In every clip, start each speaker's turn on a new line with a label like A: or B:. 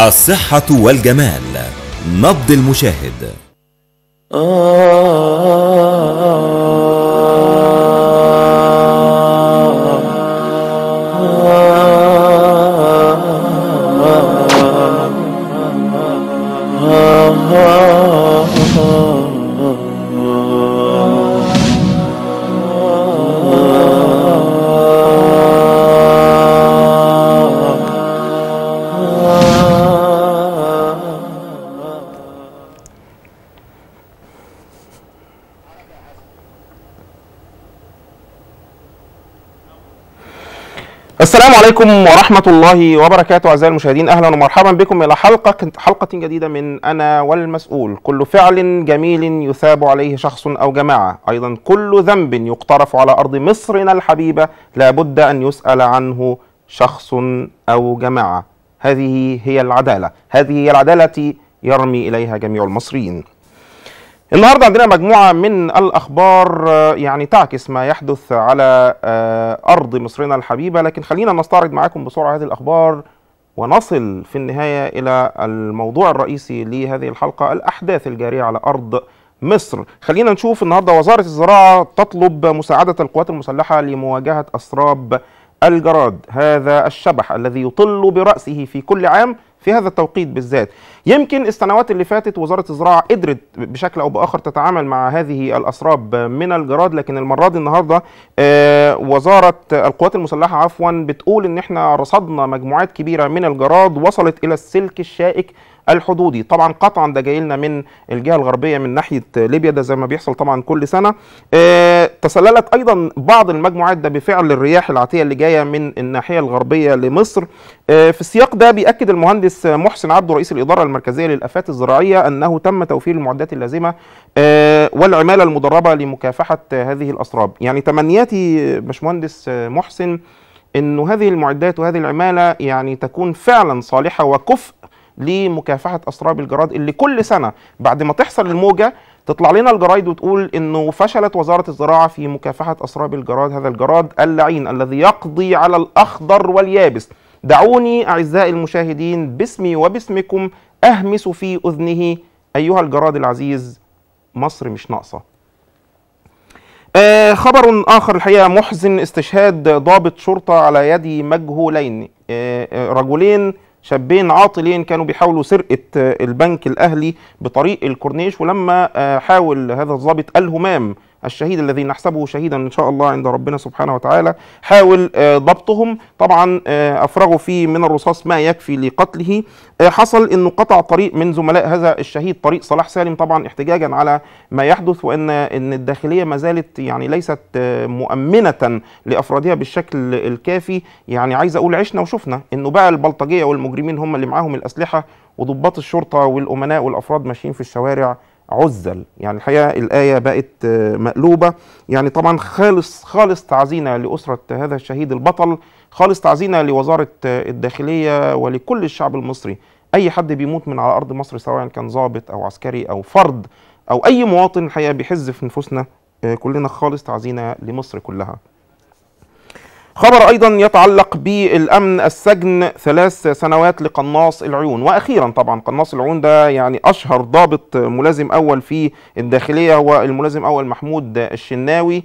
A: الصحة والجمال. نبض المشاهد.
B: السلام عليكم ورحمة الله وبركاته أعزائي المشاهدين. أهلا ومرحبا بكم إلى حلقة حلقة جديدة من أنا والمسؤول. كل فعل جميل يثاب عليه شخص أو جماعة. أيضا كل ذنب يقترف على أرض مصرنا الحبيبة. لابد أن يسأل عنه شخص أو جماعة. هذه هي العدالة. هذه هي العدالة يرمي إليها جميع المصريين. النهارده عندنا مجموعة من الأخبار آه، يعني تعكس ما يحدث على آه، أرض مصرنا الحبيبة. لكن خلينا نستعرض معاكم بسرعة هذه الأخبار ونصل في النهاية إلى الموضوع الرئيسي لهذه الحلقة الأحداث الجارية على أرض مصر. خلينا نشوف النهارده وزارة الزراعة تطلب مساعدة القوات المسلحة لمواجهة أسراب الجراد هذا الشبح الذي يطل برأسه في كل عام في هذا التوقيت بالذات. يمكن السنوات اللي فاتت وزارة الزراعة قدرت بشكل أو بآخر تتعامل مع هذه الأسراب من الجراد لكن المرة دي النهارده آه، وزارة القوات المسلحة عفوا بتقول إن إحنا رصدنا مجموعات كبيرة من الجراد وصلت إلى السلك الشائك الحدودي. طبعا قطعا ده جاي لنا من الجهة الغربية من ناحية ليبيا ده زي ما بيحصل طبعا كل سنة. آه، تسللت أيضا بعض المجموعات ده بفعل الرياح العاتية اللي جاية من الناحية الغربية لمصر. آه، في السياق ده بيأكد المهندس محسن عبده رئيس الإدارة المركزية للآفات الزراعية أنه تم توفير المعدات اللازمة آه، والعمالة المدربة لمكافحة هذه الأسراب. يعني تمنياتي باشمهندس محسن أنه هذه المعدات وهذه العمالة يعني تكون فعلا صالحة وكفء لمكافحة أسراب الجراد اللي كل سنة بعد ما تحصل الموجة تطلع لنا الجرايد وتقول إنه فشلت وزارة الزراعة في مكافحة أسراب الجراد. هذا الجراد اللعين الذي يقضي على الأخضر واليابس. دعوني أعزائي المشاهدين باسمي وباسمكم أهمس في أذنه أيها الجراد العزيز مصر مش ناقصة. آه خبر آخر الحقيقة محزن استشهاد ضابط شرطة على يد مجهولين. آه آه رجلين شابين عاطلين كانوا بيحاولوا سرقة آه، البنك الأهلي بطريق الكورنيش ولما آه، حاول هذا الضابط الهمام الشهيد الذي نحسبه شهيدا إن شاء الله عند ربنا سبحانه وتعالى. حاول آه، ضبطهم. طبعا آه، أفرغوا فيه من الرصاص ما يكفي لقتله. آه، حصل إنه قطع طريق من زملاء هذا الشهيد طريق صلاح سالم طبعا احتجاجا على ما يحدث وإن إن الداخلية ما زالت يعني ليست مؤمنة لأفرادها بالشكل الكافي. يعني عايز أقول عشنا وشفنا إنه بقى البلطجية والمجرمين هم اللي معاهم الأسلحة وضباط الشرطة والأمناء والأفراد ماشيين في الشوارع. عزل. يعني الحقيقة الآية بقت آه، مقلوبة. يعني طبعا خالص خالص تعزينا لأسرة هذا الشهيد البطل خالص تعزينا لوزارة آه، الداخلية ولكل الشعب المصري. أي حد بيموت من على أرض مصر سواء كان ضابط أو عسكري أو فرد أو أي مواطن الحقيقة بيحز في نفوسنا آه، كلنا خالص تعزينا لمصر كلها. خبر أيضا يتعلق بالأمن السجن ثلاث سنوات لقناص العيون. وأخيرا طبعا قناص العيون ده يعني أشهر ضابط ملازم أول في الداخلية هو الملازم أول محمود الشناوي.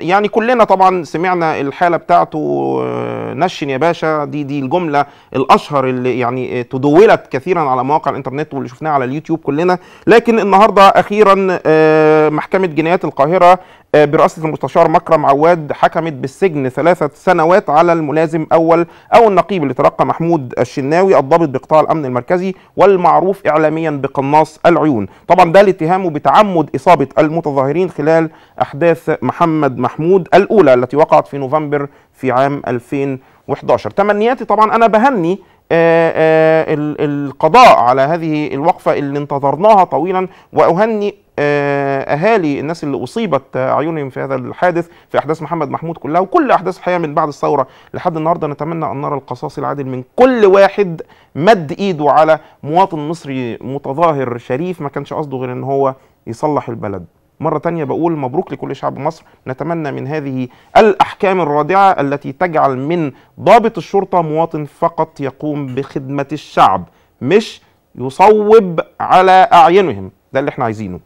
B: يعني كلنا طبعا سمعنا الحالة بتاعته آه، نشن يا باشا. دي دي الجملة الأشهر اللي يعني آه، تدولت كثيرا على مواقع الإنترنت واللي شفناها على اليوتيوب كلنا. لكن النهارده أخيرا آه، محكمة جنايات القاهرة آه، برئاسة المستشار مكرم عواد حكمت بالسجن ثلاثة سنوات على الملازم أول أو النقيب اللي ترقى محمود الشناوي الضابط بقطاع الأمن المركزي والمعروف اعلاميا بقناص العيون. طبعا ده لاتهامه بتعمد إصابة المتظاهرين خلال أحداث محمد محمود الأولى التي وقعت في نوفمبر في عام 2011 تمنياتي طبعا أنا بهني آه، آه، ال- القضاء على هذه الوقفة اللي انتظرناها طويلا وأهني آه، أهالي الناس اللي أصيبت اعينهم في هذا الحادث في أحداث محمد محمود كلها وكل أحداث الحقيقة من بعد الثورة. لحد النهارده نتمنى أن نرى القصاص العادل من كل واحد مد إيده على مواطن مصري متظاهر شريف ما كانش قصده غير إن هو يصلح البلد. مرة تانية بقول مبروك لكل شعب مصر. نتمنى من هذه الأحكام الرادعة التي تجعل من ضابط الشرطة مواطن فقط يقوم بخدمة الشعب مش يصوب على أعينهم. ده اللي إحنا عايزينه.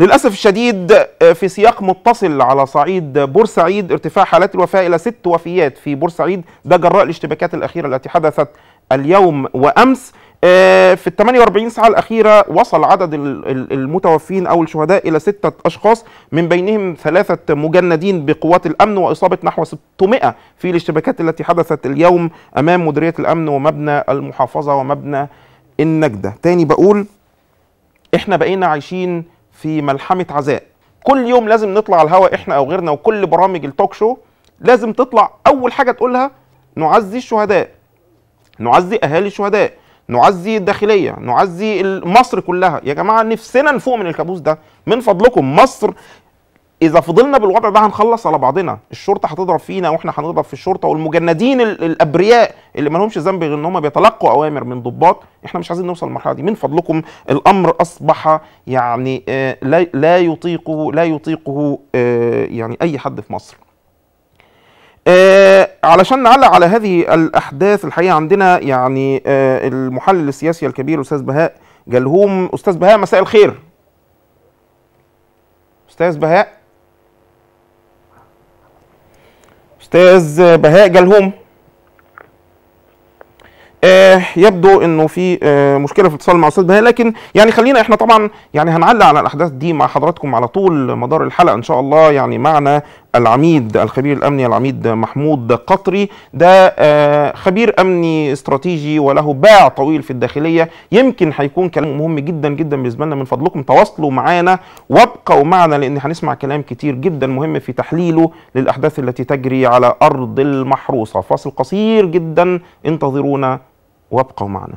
B: للأسف الشديد آه، في سياق متصل على صعيد بورسعيد ارتفاع حالات الوفاة إلى ست وفيات في بورسعيد. ده جراء الاشتباكات الأخيرة التي حدثت اليوم وأمس. في ال 48 ساعة الأخيرة وصل عدد ال- ال- المتوفين أو الشهداء إلى ستة أشخاص من بينهم ثلاثة مجندين بقوات الأمن وإصابة نحو 600 في الاشتباكات التي حدثت اليوم أمام مديرية الأمن ومبنى المحافظة ومبنى النجدة. تاني بقول إحنا بقينا عايشين في ملحمة عزاء. كل يوم لازم نطلع على الهواء إحنا أو غيرنا وكل برامج التوك شو لازم تطلع أول حاجة تقولها نعزي الشهداء نعزي أهالي الشهداء. نعزي الداخلية نعزي مصر كلها. يا جماعة نفسنا نفوق من الكابوس ده من فضلكم. مصر إذا فضلنا بالوضع ده هنخلص على بعضنا. الشرطة هتضرب فينا وإحنا هنضرب في الشرطة والمجندين ال- الأبرياء اللي ما لهمش ذنب غير إن هم بيتلقوا أوامر من ضباط. إحنا مش عايزين نوصل للمرحلة دي. من فضلكم الأمر أصبح يعني آه، لا لا يطيقه لا يطيقه آه، يعني أي حد في مصر. آه علشان نعلق على هذه الأحداث الحقيقة عندنا يعني آه المحلل السياسي الكبير الاستاذ بهاء جلهوم. أستاذ بهاء مساء الخير. أستاذ بهاء. أستاذ بهاء جلهوم. آه يبدو إنه في آه مشكلة في الاتصال مع أستاذ بهاء لكن يعني خلينا إحنا طبعا يعني هنعلق على الأحداث دي مع حضراتكم على طول مدار الحلقة إن شاء الله. يعني معنا العميد الخبير الأمني العميد محمود قطري. ده آه خبير أمني استراتيجي وله باع طويل في الداخلية. يمكن هيكون كلام مهم جدا جدا بالنسبة لنا من فضلكم تواصلوا معانا وابقوا معنا لأن هنسمع كلام كتير جدا مهم في تحليله للأحداث التي تجري على أرض المحروسة. فاصل قصير جدا انتظرونا وابقوا معنا.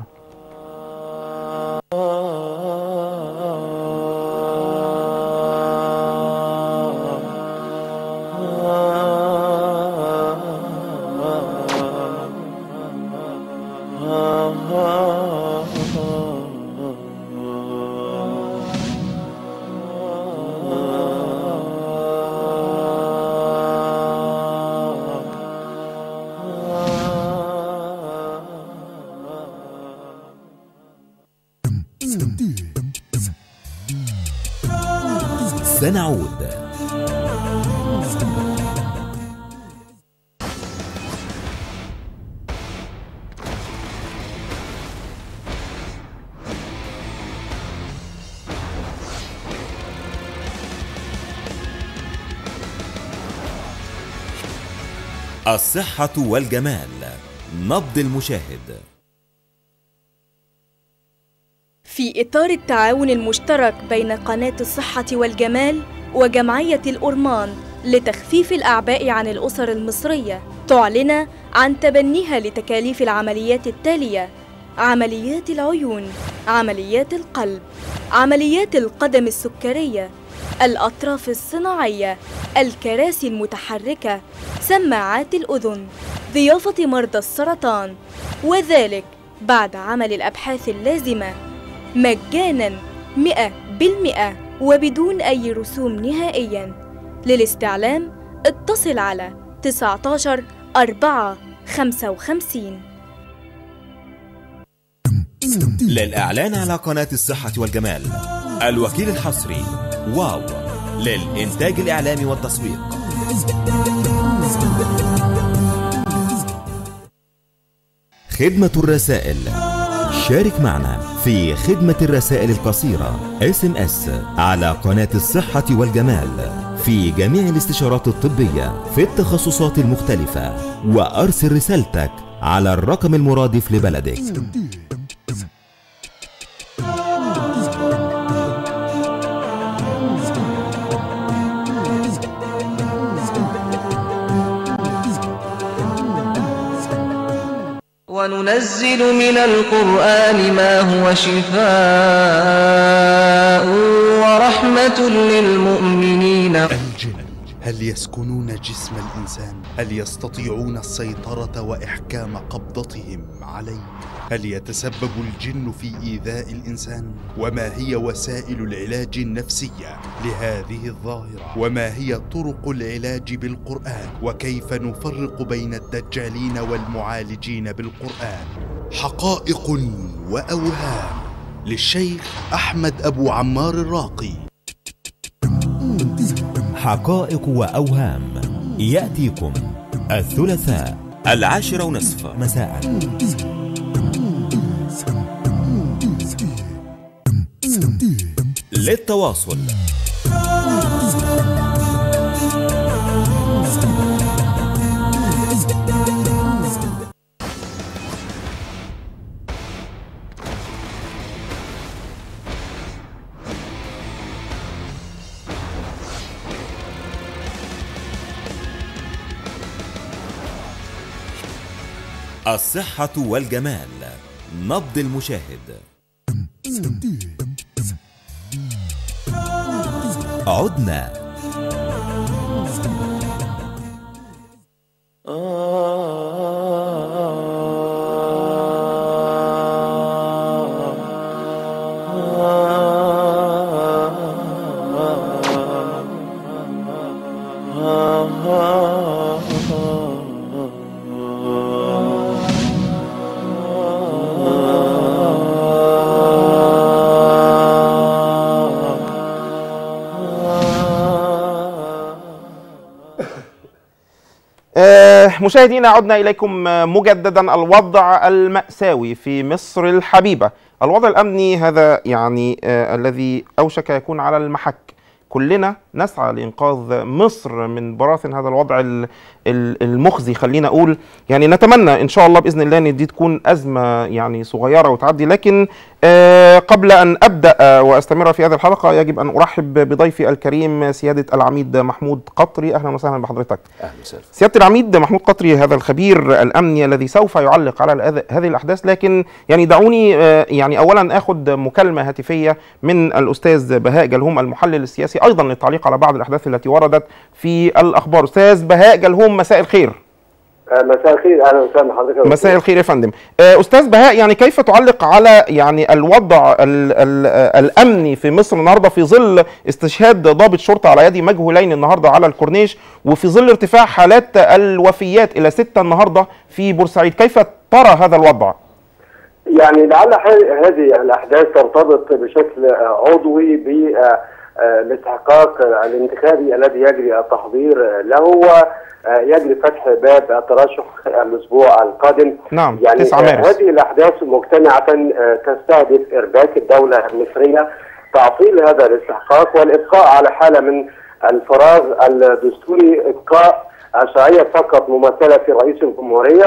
A: سنعود الصحة والجمال نبض المشاهد.
C: في إطار التعاون المشترك بين قناة الصحة والجمال وجمعية الأورمان لتخفيف الأعباء عن الأسر المصرية تعلن عن تبنيها لتكاليف العمليات التالية عمليات العيون عمليات القلب عمليات القدم السكرية الأطراف الصناعية الكراسي المتحركة سماعات الأذن ضيافة مرضى السرطان وذلك بعد عمل الأبحاث اللازمة. مجانا مئة بالمئة وبدون أي رسوم نهائيا. للاستعلام اتصل على 19 4 55
A: للإعلان على قناة الصحة والجمال الوكيل الحصري. واو. للإنتاج الإعلامي والتسويق خدمة الرسائل. شارك معنا في خدمة الرسائل القصيرة SMS على قناة الصحة والجمال في جميع الاستشارات الطبية في التخصصات المختلفة وأرسل رسالتك على الرقم المرادف لبلدك.
D: وننزل من القرآن ما هو شفاء ورحمة للمؤمنين.
E: هل يسكنون جسم الإنسان؟ هل يستطيعون السيطرة وإحكام قبضتهم عليه؟ هل يتسبب الجن في إيذاء الإنسان؟ وما هي وسائل العلاج النفسية لهذه الظاهرة؟ وما هي طرق العلاج بالقرآن؟ وكيف نفرق بين الدجالين والمعالجين بالقرآن؟ حقائق وأوهام للشيخ أحمد أبو عمار الراقي
A: حقائق وأوهام. يأتيكم الثلاثاء العاشرة ونصف. مساء. للتواصل. الصحة والجمال. نبض المشاهد. عدنا.
B: مشاهدينا عدنا إليكم مجددا الوضع المأساوي في مصر الحبيبة. الوضع الأمني هذا يعني آه، الذي أوشك يكون على المحك. كلنا نسعى لإنقاذ مصر من براثن هذا الوضع ال- ال- المخزي خلينا أقول. يعني نتمنى إن شاء الله بإذن الله أن دي تكون أزمة يعني صغيرة وتعدي. لكن آه، قبل أن أبدأ وأستمر في هذه الحلقة يجب أن أرحب بضيفي الكريم سيادة العميد محمود قطري. أهلا وسهلا بحضرتك.
F: أهلا وسهلا.
B: سيادة العميد محمود قطري هذا الخبير الأمني الذي سوف يعلق على هذه الأحداث. لكن يعني دعوني آه، يعني أولا أخذ مكالمة هاتفية من الأستاذ بهاء جلهوم المحلل السياسي أيضا للتعليق على بعض الأحداث التي وردت في الأخبار. أستاذ بهاء جلهوم مساء الخير.
G: مساء الخير. أهلا وسهلا بحضرتك يا
B: مساء الخير يا فندم. آه، أستاذ بهاء يعني كيف تعلق على يعني الوضع ال ال الأمني في مصر النهاردة في ظل استشهاد ضابط شرطة على يد مجهولين النهاردة على الكورنيش وفي ظل ارتفاع حالات الوفيات إلى ستة النهاردة في بورسعيد؟ كيف ترى هذا الوضع؟
G: يعني لعل هذه الأحداث ترتبط بشكل آه، عضوي ب آه، آه، الاستحقاق الانتخابي الذي يجري التحضير. آه، له ويجري فتح باب الترشح الأسبوع القادم.
B: نعم
G: يعني
B: 9
G: آه،
B: مارس.
G: هذه الأحداث مجتمعه آه، تستهدف إرباك الدولة المصرية تعطيل هذا الاستحقاق والإبقاء على حالة من الفراغ الدستوري. إبقاء الشرعية فقط ممثلة في رئيس الجمهورية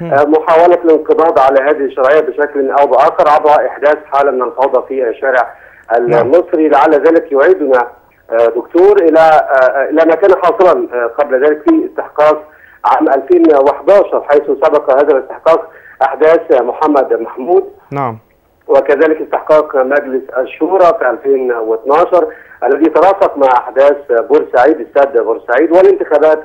G: ومحاوله الانقضاض على هذه الشرعية بشكل أو بآخر عبر إحداث حالة من الفوضى في الشارع المصري لعل ذلك يعيدنا آه، دكتور إلى آه، إلى ما كان حاصلا آه، قبل ذلك في استحقاق عام 2011 حيث سبق هذا الاستحقاق أحداث محمد محمود.
B: نعم.
G: وكذلك استحقاق مجلس الشورى في 2012 الذي ترافق مع أحداث بورسعيد استاد بورسعيد والانتخابات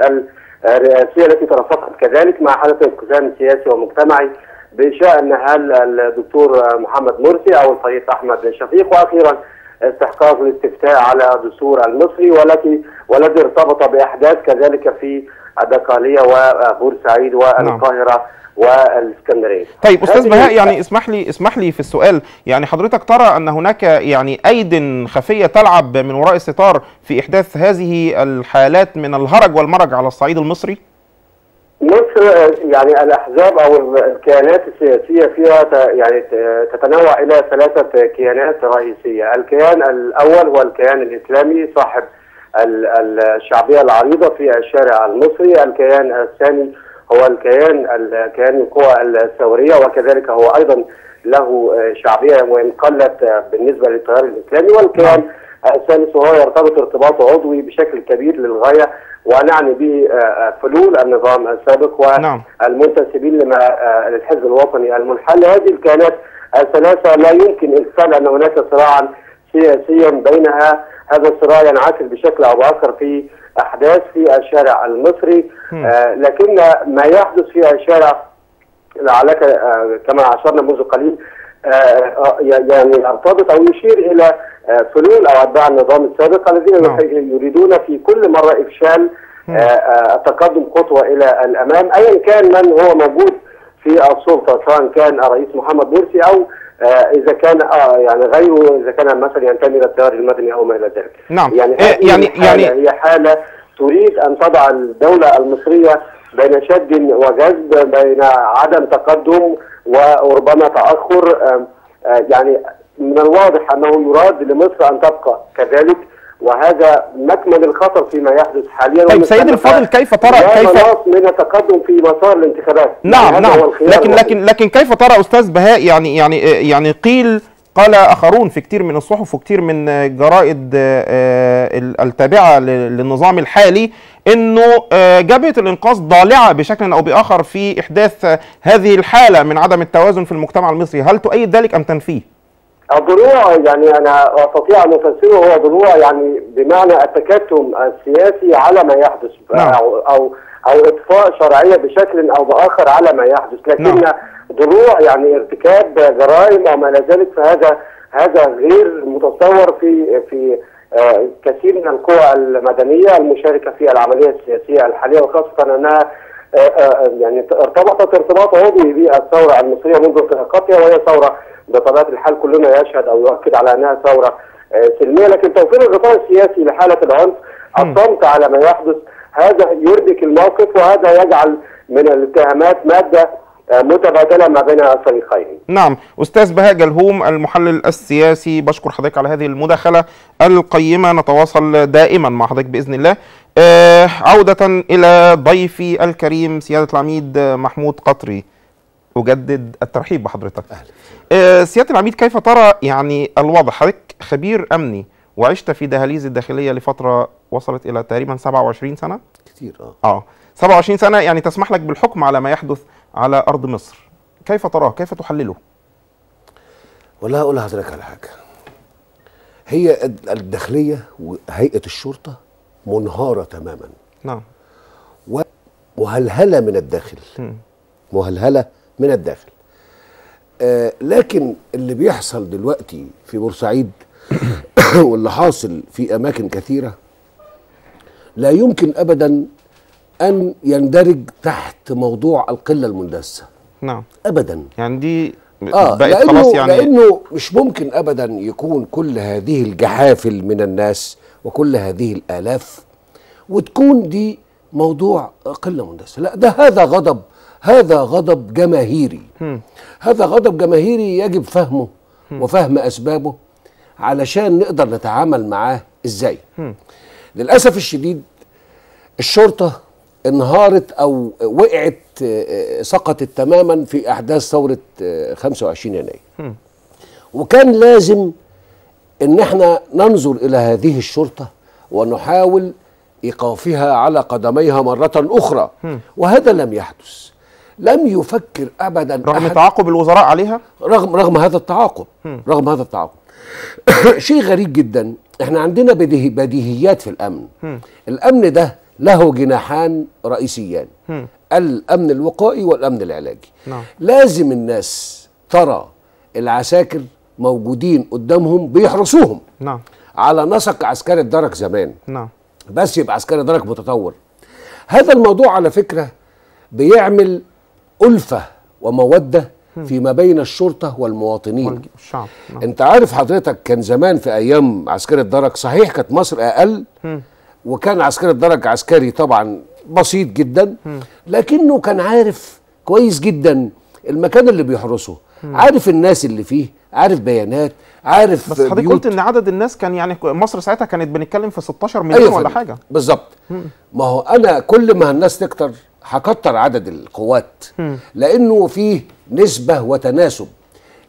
G: الرئاسية التي ترافقت كذلك مع حاله انقسام سياسي ومجتمعي. بشان هل الدكتور محمد مرسي أو الفريق أحمد شفيق وأخيرا استحقاق الاستفتاء على الدستور المصري والتي والذي ارتبط بأحداث كذلك في الدقهليه وبورسعيد والقاهرة والإسكندرية.
B: طيب
G: أستاذ
B: بهاء يعني اسمح لي اسمح لي في السؤال يعني حضرتك ترى أن هناك يعني ايد خفية تلعب من وراء الستار في إحداث هذه الحالات من الهرج والمرج على الصعيد المصري؟
G: مصر يعني الأحزاب أو ال- الكيانات السياسية فيها يعني تتنوع إلى ثلاثة كيانات رئيسية، الكيان الأول هو الكيان الإسلامي صاحب ال- ال- الشعبية العريضة في الشارع المصري، الكيان الثاني هو الكيان الكيان القوى الثورية وكذلك هو أيضا له شعبية وان قلت بالنسبة للتيار الإسلامي، والكيان الثالث وهو يرتبط ارتباط عضوي بشكل كبير للغاية ونعني به آه، آه، فلول النظام السابق
B: نعم.
G: والمنتسبين لما آه، للحزب الوطني المنحل. هذه الكيانات الثلاثة لا يمكن اغفال ان هناك صراعا سياسيا بينها. هذا الصراع ينعكس بشكل أو بآخر في أحداث في الشارع المصري. آه، لكن ما يحدث في الشارع لعلك آه، كما أشرنا منذ قليل آه، يعني يرتبط أو يشير إلى فلول أو أتباع النظام السابق الذين
B: نعم.
G: يريدون في كل مرة إفشال آه، آه، التقدم خطوة إلى الأمام ايا كان من هو موجود في السلطة سواء كان الرئيس محمد مرسي أو آه، إذا كان آه يعني غيره إذا كان مثلا ينتمي إلى التيار المدني أو ما إلى ذلك.
B: نعم.
G: يعني هذه
B: يعني-
G: الحالة
B: يعني-
G: هي حالة تريد أن تضع الدولة المصرية بين شد وجذب بين عدم تقدم وربما تأخر آه، يعني من الواضح أنه يراد لمصر أن تبقى كذلك وهذا مكمن الخطر فيما يحدث حاليا.
B: طيب
G: ومن
B: سيد
G: ثم
B: الفاضل كيف ترى كيف
G: من التقدم في مسار الانتخابات.
B: نعم
G: يعني
B: نعم. لكن. لكن لكن كيف ترى أستاذ بهاء؟ يعني يعني يعني قيل قال آخرون في كتير من الصحف وكتير من جرائد آه، ال- التابعة للنظام الحالي إنه آه، جبهة الإنقاذ ضالعة بشكل أو بآخر في إحداث آه، هذه الحالة من عدم التوازن في المجتمع المصري. هل تؤيد ذلك أم تنفيه؟
G: الضلوع يعني أنا أستطيع أن أفسره هو ضلوع يعني بمعنى التكتم السياسي على ما يحدث
B: نعم.
G: أو أو أو إطفاء شرعية بشكل أو بآخر على ما يحدث لكن
B: نعم.
G: ضلوع يعني ارتكاب جرائم أو ما إلى ذلك فهذا هذا غير متصور في في آه، كثير من القوى المدنية المشاركة في العملية السياسية الحالية وخاصة أنها يعني ارتبطت ارتباط عضوي بالثوره المصرية منذ انطلاقتها وهي ثورة بطبيعة الحال كلنا يشهد أو يؤكد على أنها ثورة آه، سلمية. لكن توفير الغطاء السياسي لحالة العنف الصمت على ما يحدث هذا يربك الموقف وهذا يجعل من الاتهامات مادة آه، متبادلة ما بين الفريقين.
B: نعم. أستاذ بهاء جلهوم المحلل السياسي بشكر حضرتك على هذه المداخلة القيمة. نتواصل دائما مع حضرتك بإذن الله. آه عودة إلى ضيفي الكريم سيادة العميد آه، محمود قطري. أجدد الترحيب بحضرتك. آه سيادة العميد كيف ترى يعني الوضع؟ حضرتك خبير أمني وعشت في دهاليز الداخلية لفترة وصلت إلى تقريبا 27 سنة؟
F: كتير آه.
B: آه 27 سنة يعني تسمح لك بالحكم على ما يحدث على أرض مصر. كيف تراه؟ كيف تحلله؟
F: والله هقول لحضرتك على حاجة. هي الد- الداخلية وهيئة الشرطة منهارة تماما.
B: نعم.
F: ومهلهله من الداخل. مهلهلة من الداخل. آه لكن اللي بيحصل دلوقتي في بورسعيد واللي حاصل في أماكن كثيرة لا يمكن ابدا أن يندرج تحت موضوع القلة المندسة.
B: نعم.
F: ابدا.
B: يعني دي
F: آه
B: بقت
F: لأنه
B: خلاص يعني
F: لأنه مش ممكن ابدا يكون كل هذه الجحافل من الناس وكل هذه الآلاف وتكون دي موضوع قلة مندسة. لا ده هذا غضب هذا غضب جماهيري. هذا غضب جماهيري يجب فهمه وفهم أسبابه علشان نقدر نتعامل معاه إزاي. للأسف الشديد الشرطة انهارت أو وقعت آه، آه، سقطت تماما في أحداث ثورة آه، 25 يناير. وكان لازم إن إحنا ننظر إلى هذه الشرطة ونحاول إيقافها على قدميها مرة أخرى وهذا لم يحدث. لم يفكر ابدا
B: رغم
F: أحد
B: تعاقب الوزراء عليها؟
F: رغم رغم هذا التعاقب رغم هذا التعاقب. شيء غريب جدا إحنا عندنا بديه بديهيات في الأمن. الأمن ده له جناحان رئيسيان الأمن الوقائي والأمن العلاجي.
B: نعم.
F: لازم الناس ترى العساكر موجودين قدامهم بيحرسوهم.
B: نعم.
F: على نسق عسكري الدرك زمان.
B: نعم.
F: بس يبقى عسكري درك متطور. هذا الموضوع على فكرة بيعمل ألفة ومودة فيما بين الشرطة والمواطنين.
B: الشعب نعم.
F: أنت عارف حضرتك كان زمان في أيام عسكري الدرك صحيح كانت مصر أقل وكان عسكري الدرك عسكري طبعا بسيط جدا لكنه كان عارف كويس جدا المكان اللي بيحرسه. عارف الناس اللي فيه عارف بيانات عارف
B: بس حضرتك. قلت إن عدد الناس كان يعني مصر ساعتها كانت بنتكلم في 16 مليون
F: أيوة
B: ولا. حاجة.
F: بالظبط. ما هو أنا كل ما الناس تكتر هكتر عدد القوات لأنه فيه نسبة وتناسب.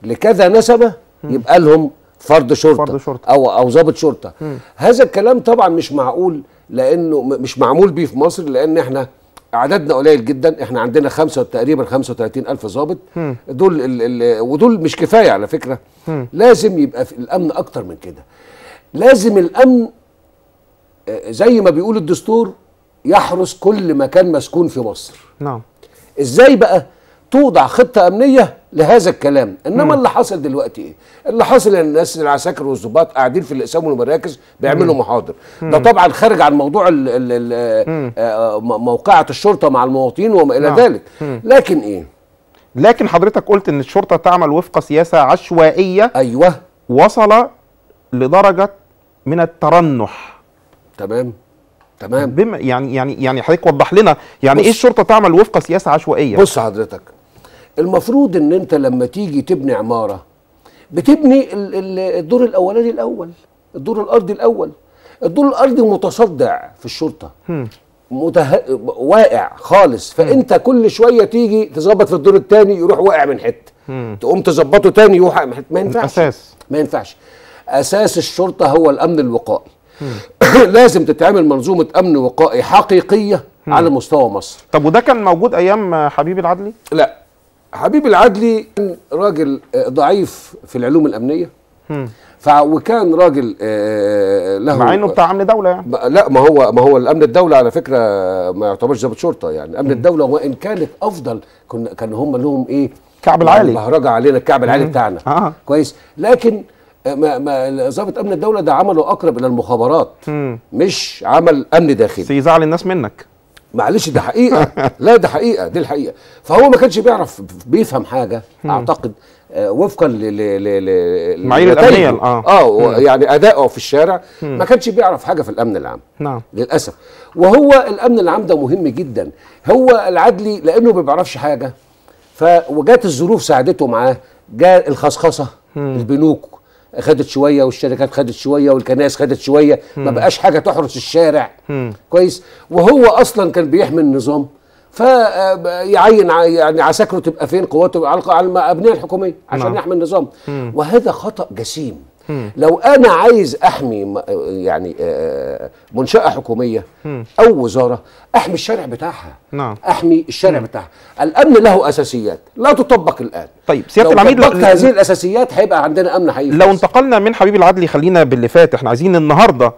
F: لكذا نسبة يبقى لهم فرد شرطة
B: فرد شرطة.
F: أو أو ضابط شرطة. هذا الكلام طبعا مش معقول لأنه م- مش معمول بيه في مصر لأن إحنا عددنا قليل جدا إحنا عندنا خمسة تقريبا 35 ألف ضابط. دول ال ال ودول مش كفاية على فكرة. لازم يبقى في الأمن أكتر من كده. لازم الأمن آه، زي ما بيقول الدستور يحرس كل مكان مسكون في مصر.
B: نعم.
F: إزاي بقى؟ توضع خطة أمنية لهذا الكلام. إنما اللي حصل دلوقتي إيه اللي حصل إن الناس العساكر والضباط قاعدين في الأقسام والمراكز بيعملوا محاضر. ده طبعا خارج عن موضوع ال ال ال آه، موقعة الشرطة مع المواطنين وما إلى
B: نعم.
F: ذلك. لكن إيه؟
B: لكن حضرتك قلت إن الشرطة تعمل وفق سياسة عشوائية
F: أيوه.
B: وصل لدرجة من الترنح.
F: تمام. تمام.
B: بما يعني يعني يعني حضرتك وضح لنا يعني. إيه الشرطة تعمل وفق سياسة عشوائية؟
F: بص حضرتك المفروض إن أنت لما تيجي تبني عمارة بتبني ال- ال- الدور الأولاني الأول الدور الأرضي الأول. الدور الأرضي متصدع في الشرطة. مته... واقع خالص. فأنت كل شوية تيجي تظبط في الدور الثاني يروح واقع من حتة. تقوم تظبطه تاني يروح من حتة. ما ينفعش.
B: الأساس.
F: ما ينفعش. أساس الشرطة هو الأمن الوقائي. لازم تتعمل منظومة أمن وقائي حقيقية على مستوى مصر.
B: طب وده كان موجود أيام حبيب العدلي؟
F: لا. حبيب العدلي كان راجل آه، ضعيف في العلوم الأمنية. ف وكان راجل آه، له
B: مع إنه بتاع امن دولة يعني.
F: لا ما هو ما هو الأمن الدولة على فكرة ما يعتبرش ضابط شرطة يعني. أمن الدولة وان كانت أفضل كنا كان هم لهم إيه؟
B: كعب العالي.
F: مهرجة علينا الكعب العالي بتاعنا.
B: آه.
F: كويس. لكن آه، ما ما ضابط أمن الدولة ده عمله أقرب إلى المخابرات مش عمل أمن داخلي.
B: يزعل الناس منك.
F: معلش ده حقيقة. لا ده حقيقة دي الحقيقة. فهو ما كانش بيعرف بيفهم حاجة أعتقد آه، وفقا ل ل ل ل
B: معايير
F: لنتائجه.
B: الأمنية، آه.
F: آه و- يعني اداؤه في الشارع ما كانش بيعرف حاجة في الأمن العام.
B: نعم.
F: للأسف. وهو الأمن العام ده مهم جدا. هو العدلي لأنه ما بيعرفش حاجة. ف وجات الظروف ساعدته معاه جاء الخصخصة البنوك خدت شوية والشركات خدت شوية والكنائس خدت شوية ما بقاش حاجة تحرس الشارع. كويس؟ وهو أصلا كان بيحمي النظام. فيعين يعني عساكره تبقى فين؟ قواته على الابنيه الحكومية عشان
B: نعم.
F: يحمي النظام. وهذا خطأ جسيم. لو أنا عايز أحمي يعني آه، منشأة حكومية أو وزارة أحمي الشارع بتاعها.
B: نعم.
F: أحمي الشارع بتاعها. الأمن له أساسيات. لا تطبق الآن.
B: طيب، سيادة
F: لو
B: العميد،
F: طبقت
B: ل-
F: هذه الأساسيات هيبقى عندنا أمن حقيقي.
B: لو انتقلنا من حبيب العدلي خلينا باللي فات إحنا عايزين النهارده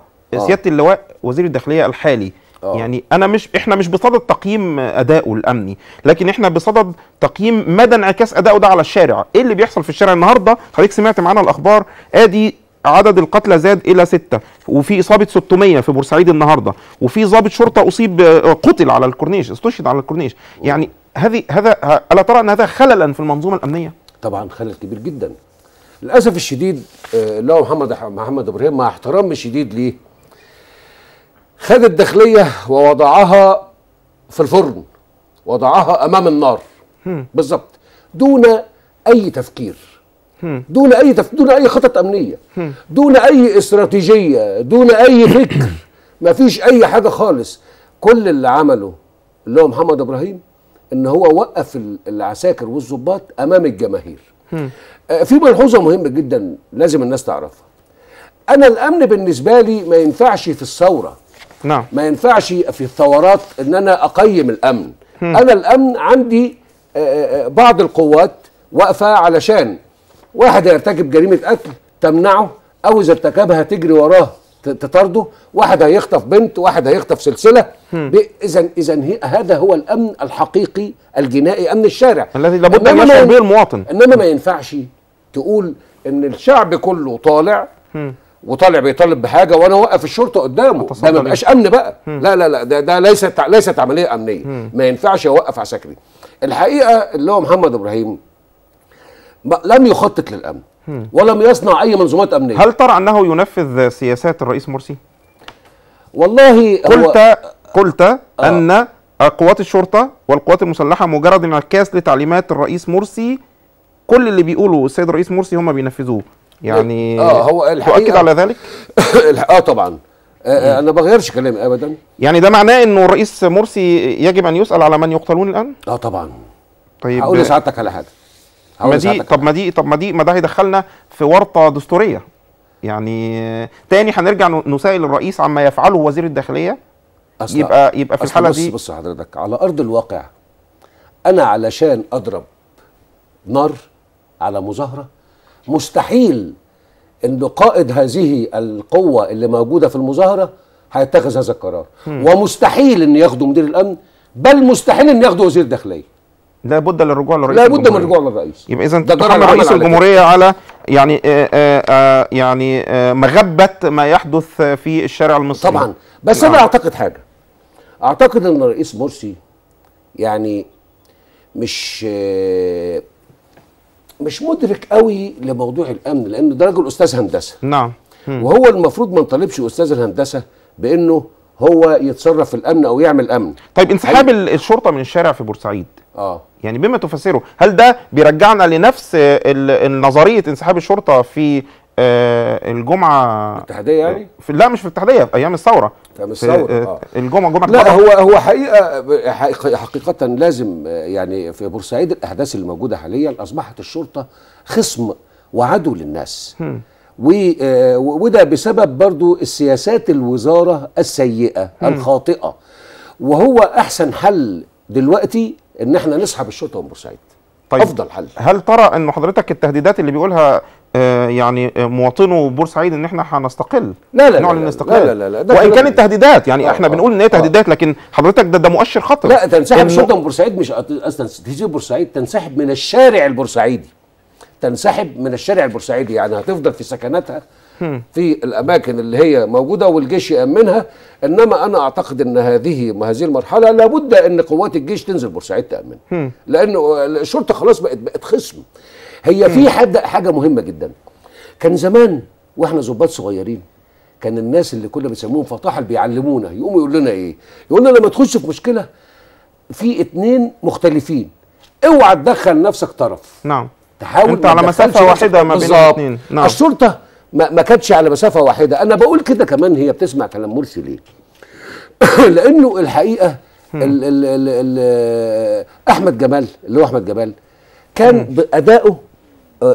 B: سيادة اللواء وزير الداخلية الحالي
F: آه.
B: يعني أنا مش إحنا مش بصدد تقييم ادائه الأمني لكن إحنا بصدد تقييم مدى انعكاس ادائه ده على الشارع. إيه اللي بيحصل في الشارع النهارده؟ حضرتك سمعت معانا الأخبار آدي عدد القتلى زاد إلى ستة وفي إصابة 600 في بورسعيد النهارده وفي ضابط شرطة أصيب آه، قتل على الكورنيش استشهد على الكورنيش. يعني هذه هذا ألا ترى أن هذا خللا في المنظومة الأمنية؟
F: طبعا خلل كبير جدا. للأسف الشديد آه، هو محمد محمد إبراهيم مع احترامي الشديد ليه خد الداخليه ووضعها في الفرن وضعها أمام النار. بالظبط. دون أي تفكير. دون أي تف... دون أي خطط أمنية. دون أي استراتيجية. دون أي فكر. ما فيش أي حاجة خالص. كل اللي عمله اللي هو محمد إبراهيم إن هو وقف ال- العساكر والضباط أمام الجماهير. آه، في ملحوظة مهمة جدا لازم الناس تعرفها. أنا الأمن بالنسبة لي ما ينفعش في الثورة.
B: نعم.
F: ما ينفعش في الثورات إن أنا أقيم الأمن. أنا الأمن عندي آه، آه، بعض القوات واقفة علشان. واحد هيرتكب جريمة قتل تمنعه أو إذا ارتكبها تجري وراه تطارده واحد هيخطف بنت واحد هيخطف سلسلة. اذا اذا هذا هو الأمن الحقيقي الجنائي أمن الشارع.
B: الذي لابد
F: أن
B: يشعر به المواطن.
F: إنما ما ينفعش تقول إن الشعب كله طالع وطالع بيطالب بحاجة وأنا اوقف الشرطة قدامه. ده ما بقاش أمن بقى. لا لا لا ده ده ليست ليست عمليه أمنية. ما ينفعش اوقف عساكري الحقيقة اللي هو محمد إبراهيم لم يخطط للأمن ولم يصنع أي منظومات أمنية.
B: هل ترى أنه ينفذ سياسات الرئيس مرسي؟
F: والله هو
B: قلت قلت أن قوات الشرطة والقوات المسلحة مجرد انعكاس لتعليمات الرئيس مرسي كل اللي بيقوله السيد الرئيس مرسي هم بينفذوه. يعني
F: آه، هو الحقيقة-
B: تؤكد على ذلك؟
F: آه طبعا. آه، آه، أنا ما بغيرش كلامي ابدا.
B: يعني ده معناه إنه الرئيس مرسي يجب أن يسأل على من يقتلون الآن؟
F: آه طبعا.
B: طيب
F: هقول لسعادتك على حاجة.
B: ما دي طب ما دي طب ما دي ما ده هيدخلنا في ورطة دستورية. يعني تاني هنرجع نسائل الرئيس عما يفعله وزير الداخلية.
F: أصل-
B: يبقى يبقى في الحالة
F: بص
B: دي
F: بص حضرتك على أرض الواقع أنا علشان أضرب نار على مظاهرة مستحيل إن قائد هذه القوة اللي موجودة في المظاهرة هيتخذ هذا القرار. ومستحيل إن ياخده مدير الأمن بل مستحيل إن ياخده وزير داخلية.
B: لابد للرجوع لرئيس
F: لا بد من. الرجوع للرئيس.
B: يبقى اذا
F: العمل
B: رئيس. الجمهورية على يعني آه آه آه يعني آه مغبة ما يحدث في الشارع المصري.
F: طبعا. بس أنا أعتقد حاجة. أعتقد إن الرئيس مرسي يعني مش مش مدرك قوي لموضوع الأمن لأن ده راجل أستاذ هندسة.
B: نعم.
F: وهو المفروض ما نطالبش أستاذ الهندسة بإنه هو يتصرف في الأمن أو يعمل أمن.
B: طيب انسحاب ال- الشرطة من الشارع في بورسعيد.
F: آه.
B: يعني بما تفسره هل ده بيرجعنا لنفس نظرية انسحاب الشرطة في آه، الجمعة
F: الاتحاديه يعني؟
B: في لا مش في الاتحاديه في أيام الثورة.
F: في أيام الثورة،
B: آه،
F: آه.
B: الجمعة جمعة
F: لا. هو هو حقيقة حقيقة- حقيقة لازم يعني في بورسعيد الأحداث اللي موجودة حاليا أصبحت الشرطة خصم وعدو للناس. آه، وده بسبب برضو السياسات الوزارة السيئة الخاطئة. وهو أحسن حل دلوقتي إن إحنا نسحب الشرطة من بورسعيد.
B: طيب.
F: أفضل حل.
B: هل ترى إن حضرتك التهديدات اللي بيقولها يعني آه، مواطنو بورسعيد إن إحنا هنستقل.
F: لا لا
B: نعلن
F: لا لا
B: الاستقلال
F: لا لا لا ده وإن
B: كانت تهديدات يعني
F: آه،
B: إحنا
F: آه،
B: بنقول إن هي
F: آه.
B: تهديدات لكن حضرتك ده ده مؤشر خطر.
F: لا تنسحب الشرطه من بورسعيد مش أصلا تهجير بورسعيد تنسحب من الشارع البورسعيدي. تنسحب من الشارع البورسعيدي يعني هتفضل في سكناتها في الأماكن اللي هي موجودة والجيش يأمنها. إنما أنا أعتقد إن هذه هذه المرحلة لابد إن قوات الجيش تنزل بورسعيد تأمن. لأنه الشرطة خلاص بقت بقت خصم. هي في حد حاجة مهمة جدا. كان زمان وإحنا ظباط صغيرين كان الناس اللي كنا بنسميهم فطاحل بيعلمونا يقوموا يقول لنا إيه؟ يقول لنا لما تخش في مشكلة في اتنين مختلفين. اوعى تدخل نفسك طرف.
B: نعم.
F: تحاول
B: انت على
F: مسافة
B: واحدة ما بين. الاثنين نعم.
F: الشرطه ما, ما كانتش على مسافة واحدة. أنا بقول كده كمان هي بتسمع كلام مرسي ليه لأنه الحقيقة ال ال ال ال أحمد جمال اللي هو أحمد جمال كان بأدائه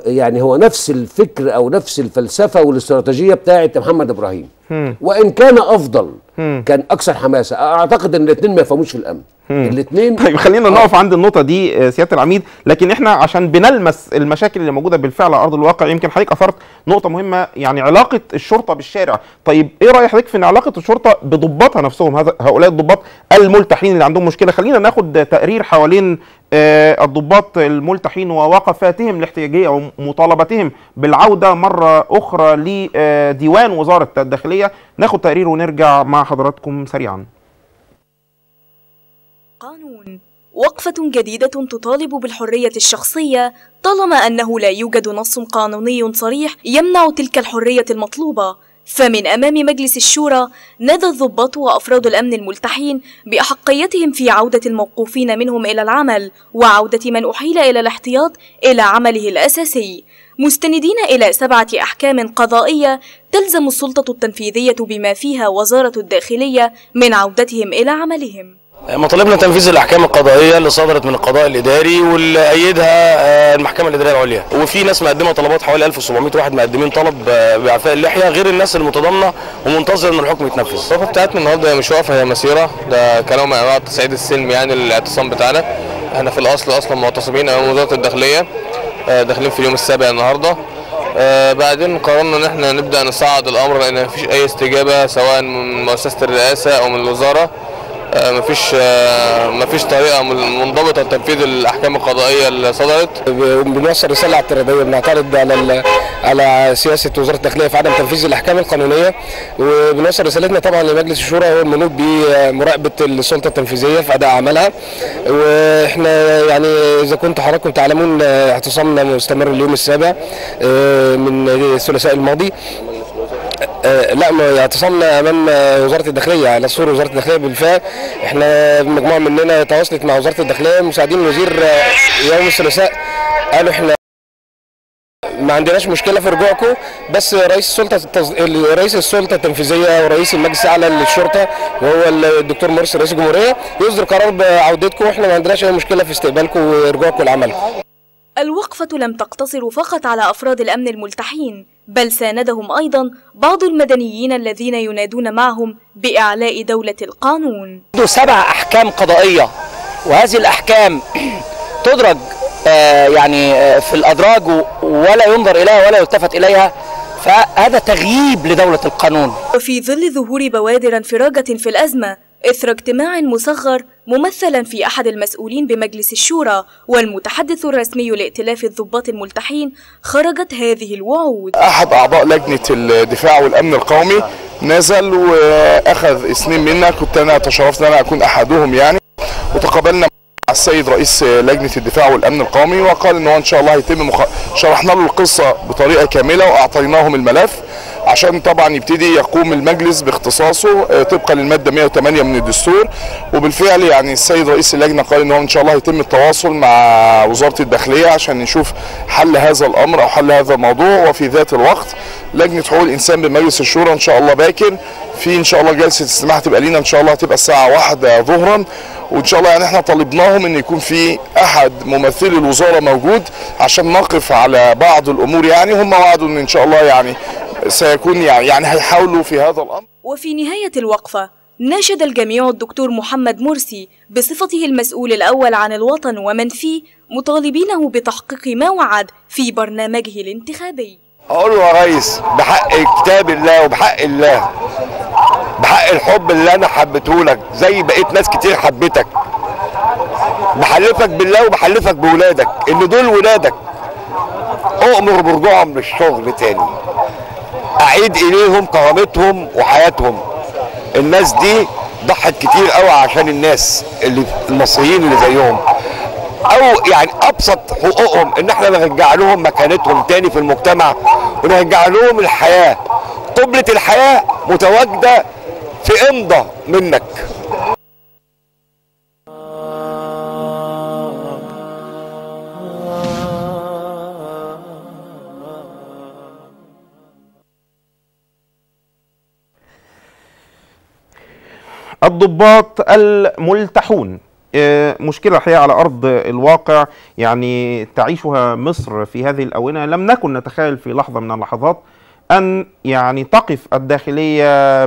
F: يعني هو نفس الفكر أو نفس الفلسفة والاستراتيجية بتاعه محمد إبراهيم. وإن كان أفضل كان أكثر حماسة. أعتقد إن الاثنين ما يفهموش في الأمن. الاثنين
B: طيب خلينا نقف عند النقطة دي آه، سيادة العميد. لكن إحنا عشان بنلمس المشاكل اللي موجودة بالفعل على أرض الواقع يمكن حضرتك أثرت نقطة مهمة يعني علاقة الشرطة بالشارع. طيب إيه رأي حضرتك في إن علاقة الشرطة بضباطها نفسهم هذا هؤلاء الضباط الملتحين اللي عندهم مشكلة؟ خلينا ناخد تقرير حوالين آه، الضباط الملتحين ووقفاتهم الاحتجاجية ومطالبتهم بالعودة مرة أخرى لديوان وزارة الداخلية. ناخد تقرير ونرجع مع حضراتكم سريعا.
C: قانون. وقفة جديدة تطالب بالحرية الشخصية طالما أنه لا يوجد نص قانوني صريح يمنع تلك الحرية المطلوبة. فمن أمام مجلس الشورى نادى الضباط وأفراد الأمن الملتحين بأحقيتهم في عودة الموقوفين منهم إلى العمل وعودة من أحيل إلى الاحتياط إلى عمله الأساسي. مستندين إلى سبعة أحكام قضائية تلزم السلطة التنفيذية بما فيها وزارة الداخلية من عودتهم إلى عملهم.
H: مطالبنا تنفيذ الأحكام القضائية اللي صدرت من القضاء الإداري واللي ايدها آه، المحكمة الإدارية العليا. وفي ناس مقدمة طلبات حوالي 1700 واحد مقدمين طلب آه، باعفاء اللحية غير الناس المتضامنة ومنتظر إن الحكم يتنفذ.
I: الوقفه بتاعتنا النهارده مش وقفه هي مسيرة. ده كنوع من انواع السلمي يعني للاعتصام بتاعنا. إحنا في الأصل أصلا معتصمين أمام وزارة الداخلية آه، داخلين في اليوم السابع النهارده. بعدين قررنا إن إحنا نبدأ نصعد الأمر لأن مفيش أي استجابة سواء من مؤسسة الرئاسة أو من الوزارة. مفيش آه، مفيش طريقة من- منضبطة لتنفيذ الأحكام القضائية اللي صدرت.
H: بنوصل رسالة اعتراضية بنعترض على على سياسة وزارة الداخلية في عدم تنفيذ الأحكام القانونية. وبنوصل رسالتنا طبعا لمجلس الشورى هو المنوط بمراقبة السلطة التنفيذية في أداء عملها. وإحنا يعني إذا كنتم حضراتكم تعلمون آه، اعتصامنا مستمر اليوم السابع آه، من الثلاثاء الماضي. آه، لا ما اعتصامنا أمام آه، وزارة الداخلية على سور وزارة الداخلية بالفعل. إحنا مجموعة مننا تواصلت مع وزارة الداخلية مساعدين الوزير آه، يوم الثلاثاء. قالوا إحنا ما عندناش مشكلة في رجوعكم بس رئيس السلطة التز... رئيس السلطة التنفيذية ورئيس المجلس الأعلى للشرطة وهو الدكتور مرسي رئيس الجمهورية يصدر قرار بعودتكم. وإحنا ما عندناش أي مشكلة في استقبالكم ورجوعكم لعملكم.
C: الوقفة لم تقتصر فقط على أفراد الأمن الملتحين. بل ساندهم أيضا بعض المدنيين الذين ينادون معهم بإعلاء دولة القانون.
J: سبع أحكام قضائية وهذه الأحكام تدرج آه، يعني آه، في الأدراج و- ولا ينظر إليها ولا يلتفت إليها. فهذا تغييب لدولة القانون.
C: وفي ظل ظهور بوادر انفراجة في الأزمة إثر اجتماع مصغر ممثلا في أحد المسؤولين بمجلس الشورى والمتحدث الرسمي لائتلاف الضباط الملتحين خرجت هذه الوعود.
K: أحد أعضاء لجنة الدفاع والأمن القومي نزل وأخذ اثنين منا كنت أنا تشرفت أن أنا أكون أحدهم يعني وتقابلنا السيد رئيس لجنة الدفاع والأمن القومي وقال ان هو إن شاء الله هيتم مخ... شرحنا له القصة بطريقة كاملة وأعطيناهم الملف عشان طبعا يبتدي يقوم المجلس باختصاصه آه، طبقا للمادة 108 من الدستور. وبالفعل يعني السيد رئيس اللجنة قال ان هو إن شاء الله هيتم التواصل مع وزارة الداخلية عشان نشوف حل هذا الأمر أو حل هذا الموضوع. وفي ذات الوقت لجنة حقوق الإنسان بمجلس الشورى إن شاء الله باكر في إن شاء الله جلسة استماع هتبقى لينا إن شاء الله هتبقى الساعة واحدة ظهرا. وإن شاء الله يعني إحنا طالبناهم إن يكون في أحد ممثلي الوزارة موجود عشان نقف على بعض الأمور يعني هم وعدوا إن ان شاء الله يعني سيكون يعني يعني هيحاولوا في هذا الأمر.
C: وفي نهاية الوقفة ناشد الجميع الدكتور محمد مرسي بصفته المسؤول الأول عن الوطن ومن فيه مطالبينه بتحقيق ما وعد في برنامجه الانتخابي.
L: أقول له يا ريس بحق كتاب الله وبحق الله بحق الحب اللي أنا حبيته لك زي بقيت ناس كتير حبيتك. بحلفك بالله وبحلفك بولادك إن دول ولادك. أؤمر برجوعهم للشغل تاني. أعيد إليهم كرامتهم وحياتهم. الناس دي ضحت كتير قوي عشان الناس اللي المصريين اللي زيهم. أو يعني أبسط حقوقهم إن إحنا نرجع لهم مكانتهم تاني في المجتمع ونرجع لهم الحياة. قبلة الحياة متواجدة في امضى منك.
B: الضباط الملتحون. آه، مشكلة الحقيقة على أرض الواقع يعني تعيشها مصر في هذه الأونة. لم نكن نتخيل في لحظة من اللحظات أن يعني تقف الداخلية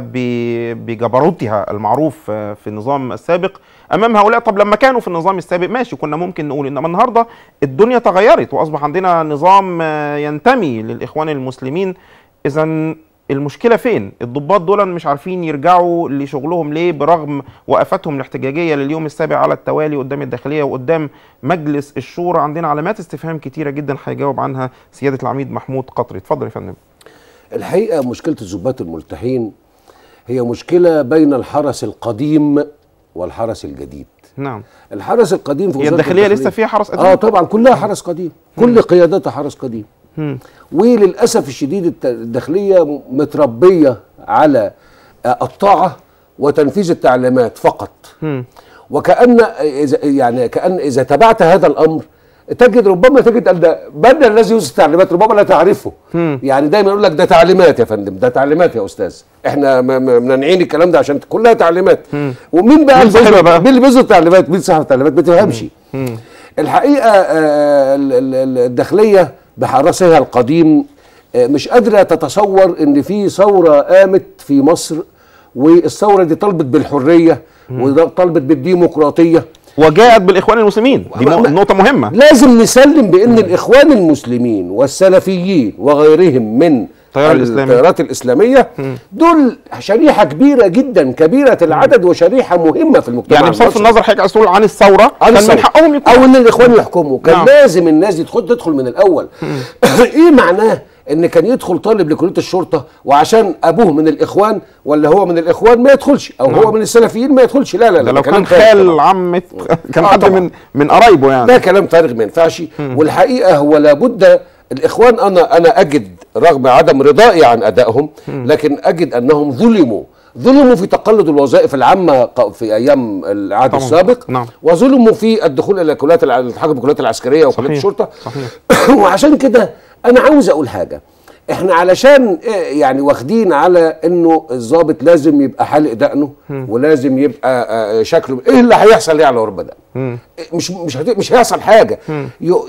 B: بجبروتها المعروف آه، في النظام السابق أمام هؤلاء. طب لما كانوا في النظام السابق ماشي كنا ممكن نقول إنما النهاردة الدنيا تغيرت وأصبح عندنا نظام آه، ينتمي للإخوان المسلمين. إذا المشكلة فين؟ الضباط دول مش عارفين يرجعوا لشغلهم ليه برغم وقفتهم الاحتجاجية لليوم السابع على التوالي قدام الداخلية وقدام مجلس الشورى عندنا علامات استفهام كتيرة جدا هيجاوب عنها سيادة العميد محمود قطري. اتفضل يا فندم.
F: الحقيقة مشكلة الضباط الملتحين هي مشكلة بين الحرس القديم والحرس الجديد.
B: نعم.
F: الحرس القديم في
B: هي الداخلية لسه فيها حرس قديم؟
F: آه طبعا كلها حرس قديم. كل قياداتها حرس قديم. وللأسف الشديد الداخلية متربية على آه، الطاعة وتنفيذ التعليمات فقط.
B: مم.
F: وكأن إذا يعني كأن إذا تبعت هذا الأمر تجد ربما تجد ده بل الذي يوصي التعليمات؟ ربما لا تعرفه. يعني دايما يقول لك ده تعليمات يا فندم ده تعليمات يا أستاذ. إحنا م- م- منعنين الكلام ده عشان كلها تعليمات. ومين بقى اللي
B: بقى؟
F: مين اللي بيصدر التعليمات مين صاحب التعليمات؟ ما تفهمش. الحقيقة آه، ال- ال- ال- الداخلية بحرسها القديم آه، مش قادرة تتصور إن في ثورة قامت في مصر والثورة دي طلبت بالحرية وطلبت بالديمقراطية.
B: وجاءت بالإخوان المسلمين. دي نقطة مهمة.
F: لازم نسلم بإن الإخوان المسلمين والسلفيين وغيرهم من
B: التيار الإسلامي.
F: التيارات الإسلامية دول شريحة كبيرة جدا كبيرة العدد وشريحة مهمة في المجتمع
B: يعني بصرف. النظر حضرتك عايز تقول عن الثورة
F: عن
B: كان
F: الثورة.
B: من حقهم يكونوا
F: أو إن الإخوان يحكموا كان
B: نعم.
F: لازم الناس دي تدخل تدخل من الأول إيه معناه إن كان يدخل طالب لكلية الشرطة وعشان أبوه من الإخوان ولا هو من الإخوان ما يدخلش أو هو من السلفيين ما يدخلش لا لا لا
B: لو كان. خال عمة كان
F: آه
B: حد. من من قرايبه يعني
F: ده كلام فارغ ما ينفعش والحقيقة هو لابد الإخوان أنا أنا أجد رغم عدم رضائي عن أدائهم لكن أجد أنهم ظلموا ظلموا في تقلد الوظائف العامة ق- في أيام العهد. السابق
B: نعم.
F: وظلموا في الدخول إلى كليات الع- الحاجة بالكليات العسكرية وكليه
B: صحيح.
F: وعشان كده أنا عاوز أقول حاجة إحنا علشان إيه يعني واخدين على انه الضابط لازم يبقى حالق دقنه ولازم يبقى آه، شكله. إيه اللي هيحصل يعني لو رب ده؟ مش مش مش هيحصل حاجة. يو-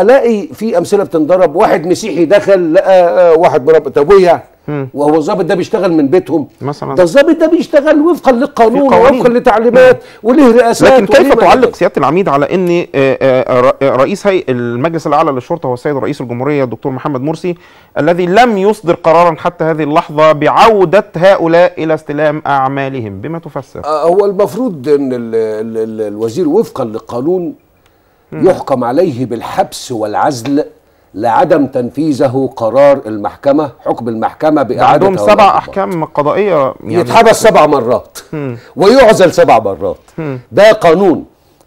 F: الاقي في أمثلة بتنضرب. واحد مسيحي دخل لقى آه، واحد مرب طب
B: إيه.
F: وهو الضابط ده بيشتغل من بيتهم.
B: مثلا.
F: ده الضابط ده بيشتغل وفقا للقانون. ووفقا لتعليمات وله رئاسات
B: لكن كيف تعلق. سيادة العميد على إن آه، آه، آه، رئيس هيئه المجلس الأعلى للشرطة هو السيد رئيس الجمهورية الدكتور محمد مرسي الذي لم يصدر قرارا حتى هذه اللحظة بعودة هؤلاء إلى استلام أعمالهم. بما تفسر.
F: هو المفروض إن ال ال ال الوزير وفقا للقانون يحكم عليه بالحبس والعزل لعدم تنفيذه قرار المحكمة حكم المحكمة بإعادة
B: عندهم سبع
F: الضباط.
B: أحكام قضائية يعني
F: يتحبس سبع مرات. ويعزل سبع مرات. ده قانون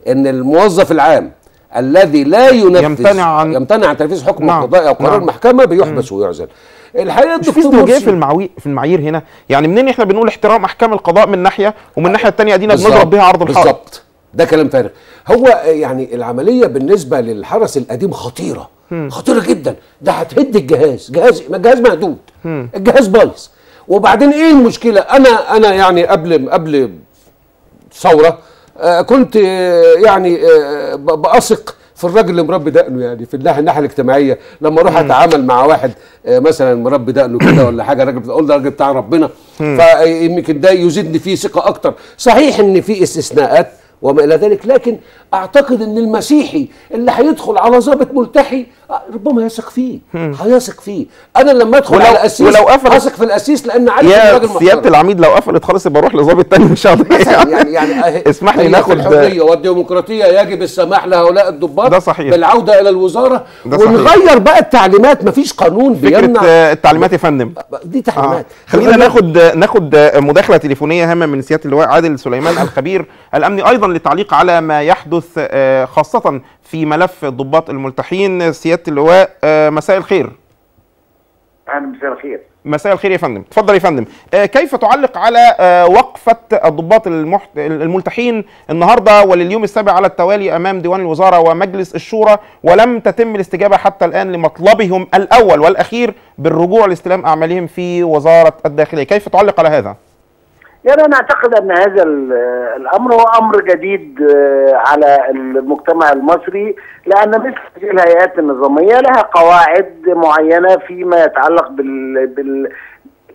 F: إن الموظف العام الذي لا ينفذ
B: يمتنع عن-
F: يمتنع عن تنفيذ حكم
B: نعم،
F: القضاء أو قرار
B: نعم.
F: المحكمة بيحبس ويعزل. الحقيقة
B: مش في
F: الدكتور
B: ازدواجيه
F: مرسي-
B: في المعوي في المعايير هنا؟ يعني منين إحنا بنقول احترام أحكام القضاء من ناحية ومن الناحيه الثانية ادينا بنضرب بيها عرض الحائط؟
F: بالظبط. ده كلام فارغ. هو يعني العملية بالنسبة للحرس القديم خطيرة. خطيرة جدا. ده هتهد الجهاز. جهاز ما الجهاز مهدود الجهاز بايظ. وبعدين إيه المشكلة؟ أنا أنا يعني قبل قبل ثورة آه كنت آه يعني آه ب- بأثق في الراجل اللي مربي دقنه يعني في الناحية الناحية الاجتماعية. لما أروح أتعامل مع واحد مثلا مربي دقنه كده ولا حاجة راجل أقول ده راجل بتاع ربنا. فيمكن ده يزيدني فيه ثقة أكتر. صحيح إن في استثناءات وما إلى ذلك لكن أعتقد إن المسيحي اللي هيدخل على ضابط ملتحي آه، ربما يثق فيه. هيثق فيه. أنا لما أدخل
B: ولو-
F: على قسيس
B: ولو
F: هثق في القسيس لأن عارف
B: يا
F: الراجل
B: سيادة
F: محترم.
B: العميد لو قفلت خالص يبقى أروح لظابط تاني مش هقدر
F: يعني يعني
B: اسمح لي ناخد
F: الحرية والديمقراطية يجب السماح لهؤلاء الضباط
B: ده صحيح.
F: بالعودة
B: إلى الوزارة.
F: ونغير بقى التعليمات مفيش قانون بيمنع
B: آه، التعليمات يا فندم.
F: دي تعليمات.
B: خلينا
F: نغير-
B: ناخد ناخد مداخلة تليفونية هامة من سيادة اللواء عادل سليمان الخبير. الامني أيضا للتعليق على ما يحدث آه، خاصة في ملف الضباط الملتحين سيادة اللواء آه، مساء الخير.
M: أهلا مساء الخير.
B: مساء الخير يا فندم. اتفضل يا فندم. آه، كيف تعلق على وقفة الضباط المحت... الملتحين النهارده ولليوم السابع على التوالي أمام ديوان الوزارة ومجلس الشورى ولم تتم الاستجابة حتى الآن لمطلبهم الأول والأخير بالرجوع لاستلام أعمالهم في وزارة الداخلية؟ كيف تعلق على هذا؟
M: يعني أنا أعتقد أن هذا ال- الأمر هو أمر جديد آه، على المجتمع المصري لأن مثل هذه الهيئات النظامية لها قواعد معينة فيما يتعلق بال بال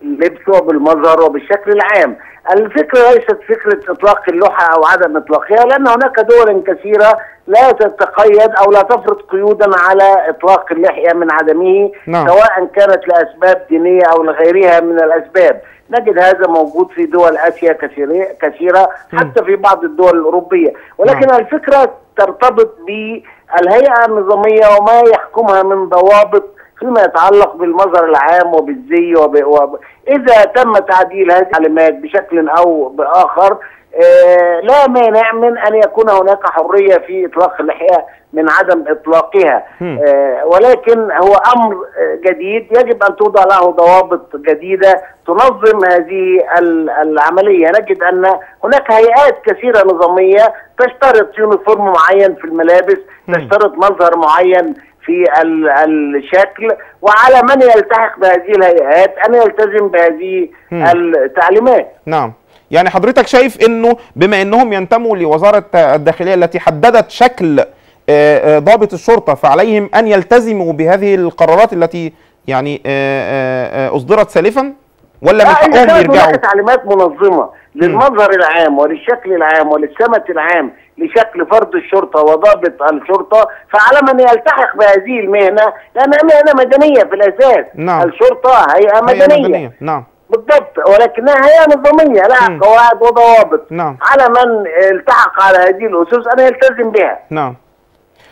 M: اللبس وبالمظهر وبالشكل العام الفكرة ليست فكرة إطلاق اللوحة أو عدم إطلاقها لأن هناك دول كثيرة لا تتقيد أو لا تفرض قيودا على إطلاق اللحية من عدمه
B: نعم.
M: سواء كانت لأسباب دينية أو لغيرها من الأسباب نجد هذا موجود في دول آسيا كثيرة, كثيرة حتى في بعض الدول الأوروبية ولكن
B: نعم.
M: الفكرة ترتبط بالهيئة النظامية وما يحكمها من ضوابط فيما يتعلق بالمظهر العام وبالزي وب... وب... إذا تم تعديل هذه التعليمات بشكل أو بآخر آه لا مانع من أن يكون هناك حرية في إطلاق اللحية من عدم إطلاقها.
B: مم.
M: آه ولكن هو أمر آه، جديد. يجب أن توضع له ضوابط جديدة تنظم هذه ال- العملية. نجد أن هناك هيئات كثيرة نظامية تشترط يونيفورم معين في الملابس تشترط مظهر معين في ال- الشكل وعلى من يلتحق بهذه الهيئات أن يلتزم بهذه. التعليمات.
B: نعم. يعني حضرتك شايف إنه بما إنهم ينتموا لوزارة الداخلية التي حددت شكل آه، آه، ضابط الشرطة فعليهم أن يلتزموا بهذه القرارات التي يعني آه، أصدرت سالفا؟ ولا من حقهم يرجعوا؟
M: تعليمات منظمة للمظهر العام وللشكل العام وللسمت العام لشكل فرد الشرطة وضابط الشرطة فعلى من يلتحق بهذه المهنة لأنها مهنة مدنية في الأساس.
B: نعم.
M: الشرطة هيئة
B: هيئة
M: مدنية,
B: نعم.
M: بالضبط. ولكنها هيئة نظامية لها. قواعد وضوابط.
B: نعم.
M: على من التحق على هذه الأسس أن يلتزم بها.
B: نعم.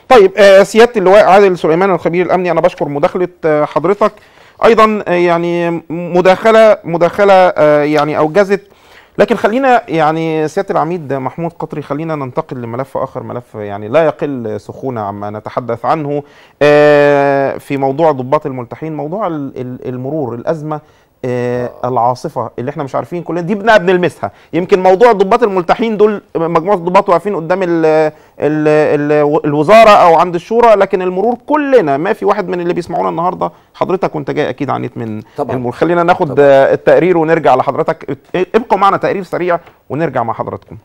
B: طيب آه، سيادة اللواء عادل سليمان الخبير الأمني أنا بشكر مداخلة آه، حضرتك. أيضا آه، يعني مداخلة مداخلة يعني أوجزت لكن خلينا يعني سيادة العميد محمود قطري خلينا ننتقل لملف آخر ملف يعني لا يقل سخونة عما نتحدث عنه آه، في موضوع ضباط الملتحين موضوع ال- ال- المرور الأزمة آه العاصفة اللي إحنا مش عارفين كلنا دي بنبقى بنلمسها. يمكن موضوع ضباط الملتحين دول مجموعة ضباط واقفين قدام ال ال ال الوزارة أو عند الشورى لكن المرور كلنا ما في واحد من اللي بيسمعونا النهارده حضرتك وانت جاي أكيد عانيت من
F: طبعاً.
B: المرور. خلينا ناخد آه، التقرير ونرجع لحضرتك. ابقوا معنا تقرير سريع ونرجع مع حضراتكم.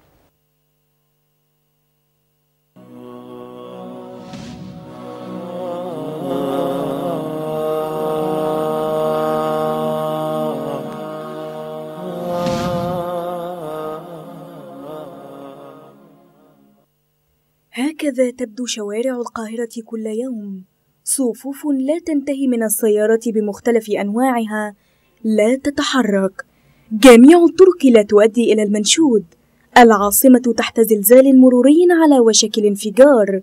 C: هكذا تبدو شوارع القاهرة كل يوم؟ صفوف لا تنتهي من السيارات بمختلف أنواعها. لا تتحرك. جميع الطرق لا تؤدي إلى المنشود. العاصمة تحت زلزال مروري على وشك الانفجار.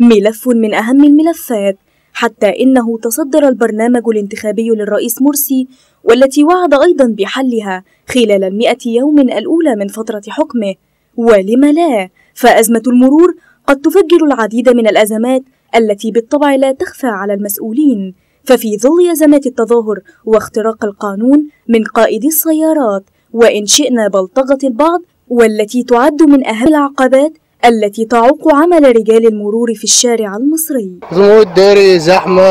C: ملف من أهم الملفات. حتى إنه تصدر البرنامج الانتخابي للرئيس مرسي والتي وعد أيضا بحلها خلال المئة يوم الأولى من فترة حكمه. ولم لا؟ فأزمة المرور قد تفجر العديد من الأزمات التي بالطبع لا تخفى على المسؤولين. ففي ظل أزمات التظاهر واختراق القانون من قائدي السيارات وإن شئنا بلطجة البعض والتي تعد من أهم العقبات التي تعوق عمل رجال المرور في الشارع المصري.
N: زمور الدائري زحمة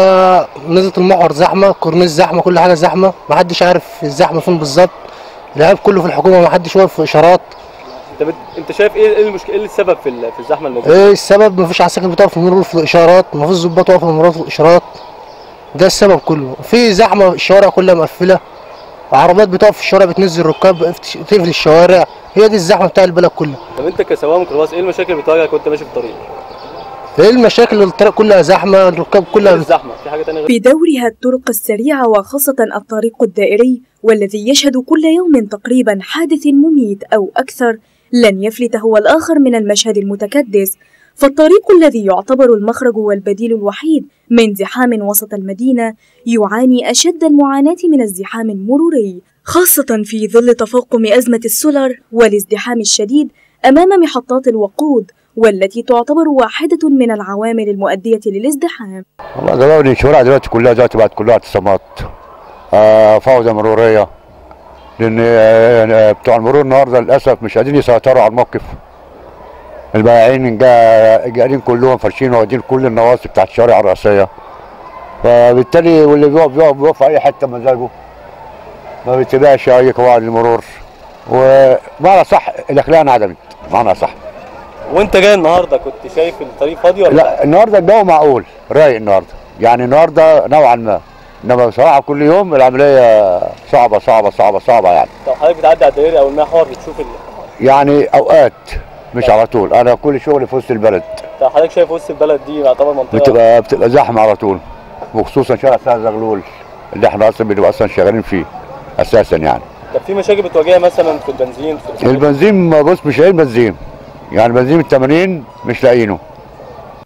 N: نزلة المحور زحمة كورنيش زحمة كل حاجة زحمة محدش عارف الزحمة فين بالظبط. العيب كله في الحكومة محدش واقف في إشارات.
O: انت بت... انت شايف إيه إيه المشكلة؟ إيه السبب في ال- في الزحمة الموجوده
N: إيه السبب؟ مفيش عساكر بتقف في المرور في الإشارات مفيش ظباط واقفة في المرور في الإشارات. ده السبب كله. في زحمة الشوارع كلها مقفلة. عربيات بتقف في الشوارع بتنزل ركاب تقفل الشوارع. هي دي الزحمة بتاع البلد كلها
O: طب انت كسواق ميكروباص إيه المشاكل اللي بتواجهك وانت ماشي في الطريق؟
N: إيه المشاكل؟ الطريق كلها زحمة الركاب كلها
O: الزحمه في حاجة تانية غير
C: بدورها الطرق السريعة وخاصة الطريق الدائري والذي يشهد كل يوم تقريبا حادث مميت أو أكثر لن يفلت هو الآخر من المشهد المتكدس. فالطريق الذي يعتبر المخرج والبديل الوحيد من زحام وسط المدينة يعاني أشد المعاناة من الزحام المروري خاصة في ظل تفاقم أزمة السولر والازدحام الشديد أمام محطات الوقود والتي تعتبر واحدة من العوامل المؤدية للازدحام.
P: والله دلوقتي الشوارع دلوقتي كلها دلوقتي بقت كلها اعتصامات آه فوضى مرورية. لأن آه بتوع المرور النهارده للأسف مش قادرين يسيطروا على الموقف. البائعين قاعدين كلهم فرشين واخدين كل النواصي بتاعت الشوارع الرئيسيه فبالتالي واللي بيقف بيقف بيقف في أي حتة مزاجه ما بيتبعش أي قواعد المرور ومعنى صح الأخلاق انعدمت معنى صح.
O: وأنت جاي النهارده كنت شايف الطريق فاضي ولا
P: لا النهارده الجو معقول رايق النهارده. يعني النهارده نوعا ما. إنما بصراحه كل يوم العملية صعبة صعبة صعبة صعبة يعني.
O: طب حضرتك بتعدي على الدائري أو المحور بتشوف ال...
P: يعني أوقات مش على طول. أنا كل شغلي في وسط البلد.
O: طب حضرتك شايف وسط البلد دي يعتبر منطقة؟
P: بتبقى بتبقى زحمة على طول. وخصوصا شارع سعد زغلول اللي إحنا أصلا بنبقى أصلا شغالين فيه أساسا يعني.
O: طب في مشاكل بتواجهها مثلا في البنزين؟ في
P: البنزين بص مش لاقيين بنزين. يعني بنزين ال 80 مش لاقيينه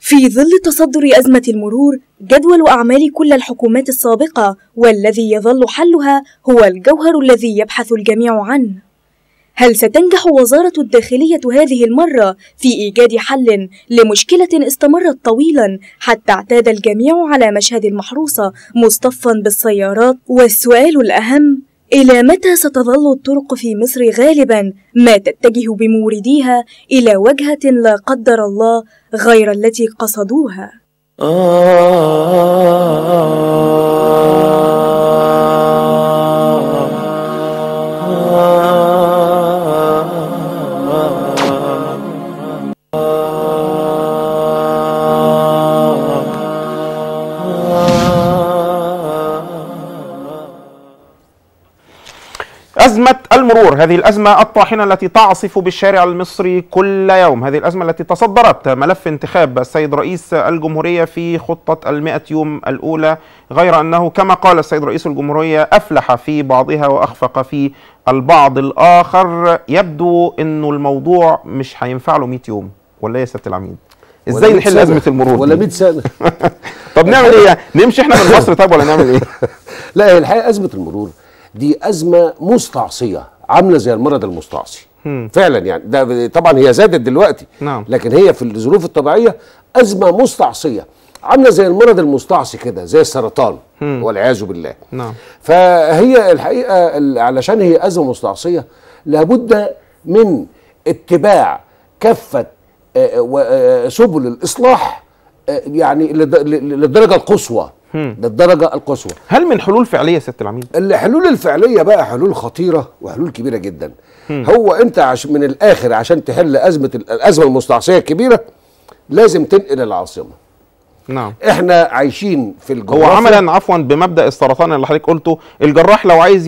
C: في ظل تصدر أزمة المرور جدول أعمال كل الحكومات السابقة والذي يظل حلها هو الجوهر الذي يبحث الجميع عنه. هل ستنجح وزارة الداخلية هذه المرة في إيجاد حل لمشكلة استمرت طويلا حتى اعتاد الجميع على مشهد المحروسة مصطفا بالسيارات؟ والسؤال الأهم إلى متى ستظل الطرق في مصر غالبا؟ ما تتجه بمورديها إلى وجهة لا قدر الله غير التي قصدوها.
B: أزمة هذه الأزمة الطاحنة التي تعصف بالشارع المصري كل يوم. هذه الأزمة التي تصدرت ملف انتخاب السيد رئيس الجمهورية في خطة المئة يوم الأولى غير أنه كما قال السيد رئيس الجمهورية أفلح في بعضها وأخفق في البعض الآخر. يبدو أنه الموضوع مش هينفع له 100 يوم. ولا يا سيادة العميد؟ إزاي
F: ولا 100
B: نحل. أزمة المرور
F: ولا
B: دي؟
F: 100 سنة.
B: طب نعمل إيه؟ نمشي إحنا من مصر طب ولا نعمل إيه؟
F: لا هي الحقيقة أزمة المرور دي أزمة مستعصية. عاملة زي المرض المستعصي. فعلا يعني ده طبعا هي زادت دلوقتي
B: نعم
F: لكن هي في الظروف الطبيعية أزمة مستعصية عاملة زي المرض المستعصي كده زي السرطان. والعياذ بالله
B: نعم
F: فهي الحقيقة ال- علشان هي أزمة مستعصية لابد من اتباع كافة آه، و- آه، سبل الإصلاح آه، يعني للدرجه القصوى. للدرجة القصوى.
B: هل من حلول فعلية يا سياده العميد
F: الحلول الفعلية بقى حلول خطيرة وحلول كبيرة جدا. هو أنت عش من الآخر عشان تحل أزمة ال- الأزمة المستعصية الكبيرة لازم تنقل العاصمة.
B: نعم.
F: إحنا عايشين في
B: هو
F: الجغرافيا
B: عملا عفوا بمبدأ السرطان اللي حضرتك قلته الجراح لو عايز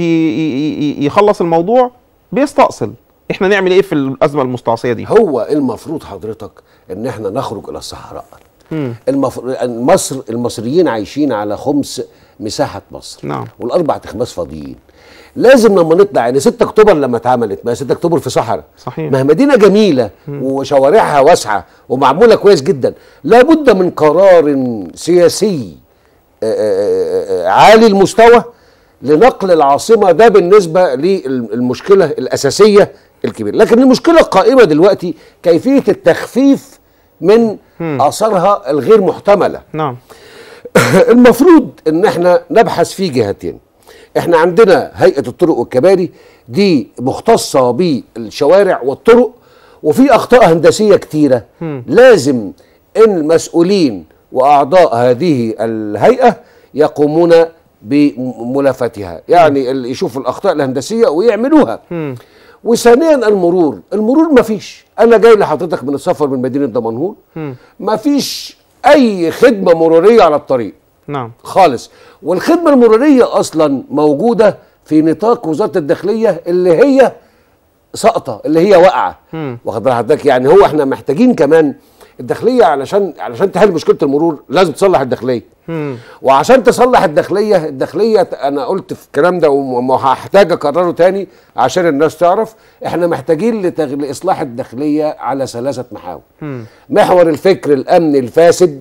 B: يخلص الموضوع بيستأصل. إحنا نعمل إيه في الأزمة المستعصية دي؟
F: هو المفروض حضرتك إن إحنا نخرج إلى الصحراء.
B: مم.
F: المفروض مصر المصريين عايشين على خمس مساحة مصر.
B: نعم.
F: والأربع تخماس فاضيين. لازم لما نطلع يعني 6 أكتوبر لما اتعملت ما 6 أكتوبر في صحراء.
B: صحيح.
F: ما مدينة جميلة وشوارعها واسعة ومعمولة كويس جدا. لابد من قرار سياسي عالي المستوى لنقل العاصمة ده بالنسبة للمشكلة الأساسية الكبيرة. لكن المشكلة القائمة دلوقتي كيفية التخفيف من آثارها الغير محتملة.
B: نعم.
F: المفروض إن إحنا نبحث في جهتين. إحنا عندنا هيئة الطرق والكباري دي مختصة بالشوارع والطرق وفي أخطاء هندسية كتيرة. لازم إن المسؤولين وأعضاء هذه الهيئة يقومون بملافتها يعني اللي يشوفوا الأخطاء الهندسية ويعملوها.
B: مم.
F: وثانيا المرور. المرور ما فيش. أنا جاي لحضرتك من السفر من مدينة دمنهور. ما فيش أي خدمة مرورية على الطريق.
B: نعم.
F: خالص. والخدمة المرورية أصلا موجودة في نطاق وزارة الداخلية اللي هي ساقطة اللي هي
B: واقعة.
F: واخد بال حضرتك؟ يعني هو إحنا محتاجين كمان الداخلية علشان علشان تحل مشكلة المرور لازم تصلح
B: الداخلية.
F: وعشان تصلح الداخلية الداخلية أنا قلت في الكلام ده وهحتاج أكرره تاني عشان الناس تعرف إحنا محتاجين. لإصلاح الداخلية على ثلاثة محاور. محور الفكر الامني الفاسد.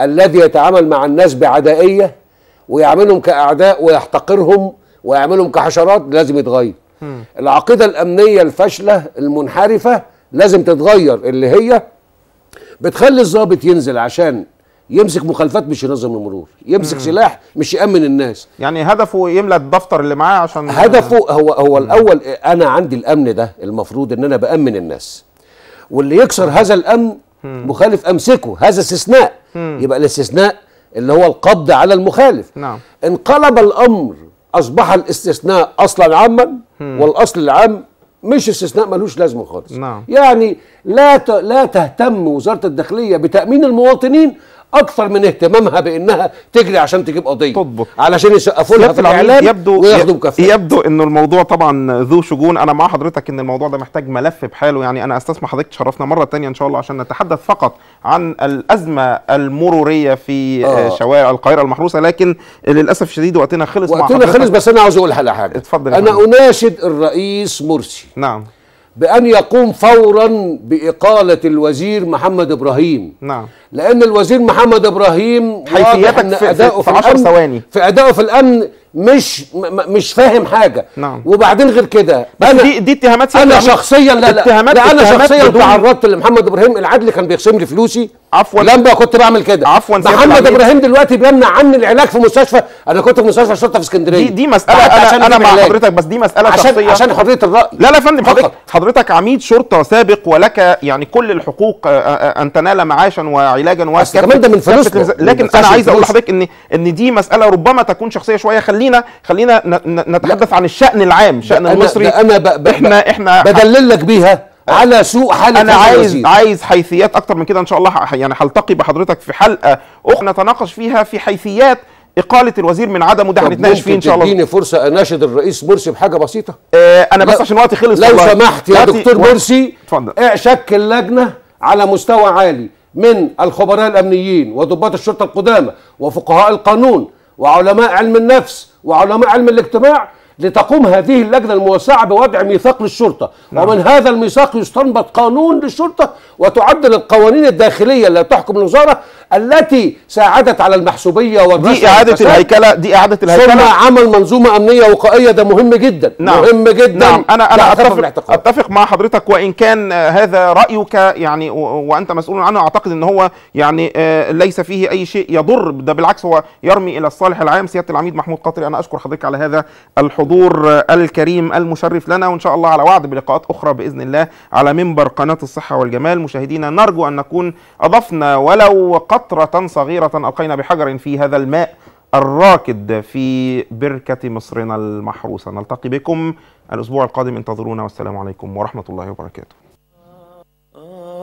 F: الذي يتعامل مع الناس بعدائية ويعملهم كأعداء ويحتقرهم ويعملهم كحشرات لازم يتغير. العقيدة الأمنية الفاشلة المنحرفة لازم تتغير اللي هي بتخلي الضابط ينزل عشان يمسك مخالفات مش ينظم المرور يمسك
B: مم.
F: سلاح مش يأمن الناس.
B: يعني هدفه يملى الدفتر اللي معاه عشان
F: هدفه هو هو الأول أنا عندي الأمن ده المفروض إن أنا بأمن الناس. واللي يكسر هذا الأمن مخالف أمسكه هذا استثناء.
B: مم.
F: يبقى الاستثناء اللي هو القبض على المخالف.
B: نعم.
F: انقلب الأمر أصبح الاستثناء أصلا عاما
B: مم.
F: والأصل العام مش استثناء ملوش لازمة خالص.
B: نعم.
F: يعني لا ت... لا تهتم وزارة الداخلية بتأمين المواطنين أكثر من اهتمامها بأنها تجري عشان تجيب قضية.
B: تضبط
F: علشان يسقفوا لها في الاعلام
B: يبدو
F: وياخدوا مكافاه
B: يبدو إنه الموضوع طبعا ذو شجون. أنا مع حضرتك إن الموضوع ده محتاج ملف بحاله. يعني أنا استسمح حضرتك تشرفنا مرة تانية إن شاء الله عشان نتحدث فقط عن الأزمة المرورية في
F: آه.
B: آه. شوارع القاهرة المحروسة. لكن للأسف الشديد وقتنا خلص مع
F: وقتنا
B: حضرتك.
F: خلص بس أنا عاوز أقول على حاجة.
B: اتفضل أنا.
F: أناشد الرئيس مرسي.
B: نعم.
F: بأن يقوم فورا بإقالة الوزير محمد إبراهيم.
B: نعم.
F: لأن الوزير محمد إبراهيم
B: حيثياتك
F: إن
B: في- في-
F: أداؤه
B: في عشر
F: الأمن-
B: ثواني.
F: في ادائه في الأمن مش مش فاهم حاجة.
B: نعم.
F: وبعدين غير كده
B: دي دي اتهامات العميد.
F: شخصيا لا لا, لا
B: اتهامات
F: شخصيا تعرضت لمحمد إبراهيم العدل كان بيخصم لي فلوسي.
B: عفوا.
F: لما كنت بعمل كده.
B: عفوا
F: محمد. إبراهيم دلوقتي بيمنع عني العلاج في مستشفى. أنا كنت في مستشفى الشرطة في اسكندرية.
B: دي دي
F: مسألة عشان
B: أنا أنا
F: أجيب
B: مع. حضرتك بس دي مسألة
F: عشان
B: شخصية.
F: عشان حريه الرأي.
B: لا لا يا فندم حضرتك. حضرتك عميد شرطة سابق ولك يعني كل الحقوق آه، آه، أن تنال معاشا وعلاجا
F: أصل كمان ده من فلوسنا. ما
B: لكن أنا عايز أقول
F: فلوس.
B: لحضرتك ان إن دي مسألة ربما تكون شخصية شوية. خلينا خلينا نتحدث عن الشأن العام شأن
F: ده أنا-
B: المصري.
F: أنا ب-
B: إحنا إحنا
F: بدلل لك بيها. على سوء حاله أنا
B: عايز
F: الوزير.
B: عايز حيثيات أكتر من كده إن شاء الله. ح- يعني هلتقي بحضرتك في حلقة أخرى نتناقش فيها في حيثيات إقالة الوزير من عدمه ده هنتناقش فيه إن شاء الله.
F: تديني فرصة اناشد الرئيس مرسي بحاجة بسيطة؟
B: آه أنا بس عشان وقتي خلص.
F: لو. سمحت يا دكتور مرسي
B: اتفضل.
F: شكل لجنه على مستوى عالي من الخبراء الأمنيين وضباط الشرطة القدامى وفقهاء القانون وعلماء علم النفس وعلماء علم الاجتماع لتقوم هذه اللجنة الموسعة بوضع ميثاق للشرطة.
B: نعم.
F: ومن هذا الميثاق يستنبط قانون للشرطة وتعدل القوانين الداخلية التي تحكم الوزارة التي ساعدت على المحسوبية والرشوه
B: دي
F: إعادة.
B: الهيكله دي إعادة
F: ثم
B: الهيكلة.
F: عمل منظومة أمنية وقائيه ده مهم جدا.
B: نعم.
F: مهم جدا.
B: نعم. أنا
F: أنا
B: اتفق. أتفق مع حضرتك وإن كان آه، هذا رأيك يعني وأنت مسؤول عنه أعتقد إن هو يعني آه، ليس فيه أي شيء يضر. ده بالعكس هو يرمي إلى الصالح العام. سيادة العميد محمود قطري أنا أشكر حضرتك على هذا الحضور. آه، الكريم المشرف لنا وإن شاء الله على وعد بلقاءات أخرى بإذن الله على منبر قناة الصحة والجمال. مشاهدينا نرجو أن نكون أضفنا ولو قطرة صغيرة ألقينا بحجر في هذا الماء الراكد في بركة مصرنا المحروسة. نلتقي بكم الأسبوع القادم. انتظرونا والسلام عليكم ورحمة الله وبركاته.
Q: آه.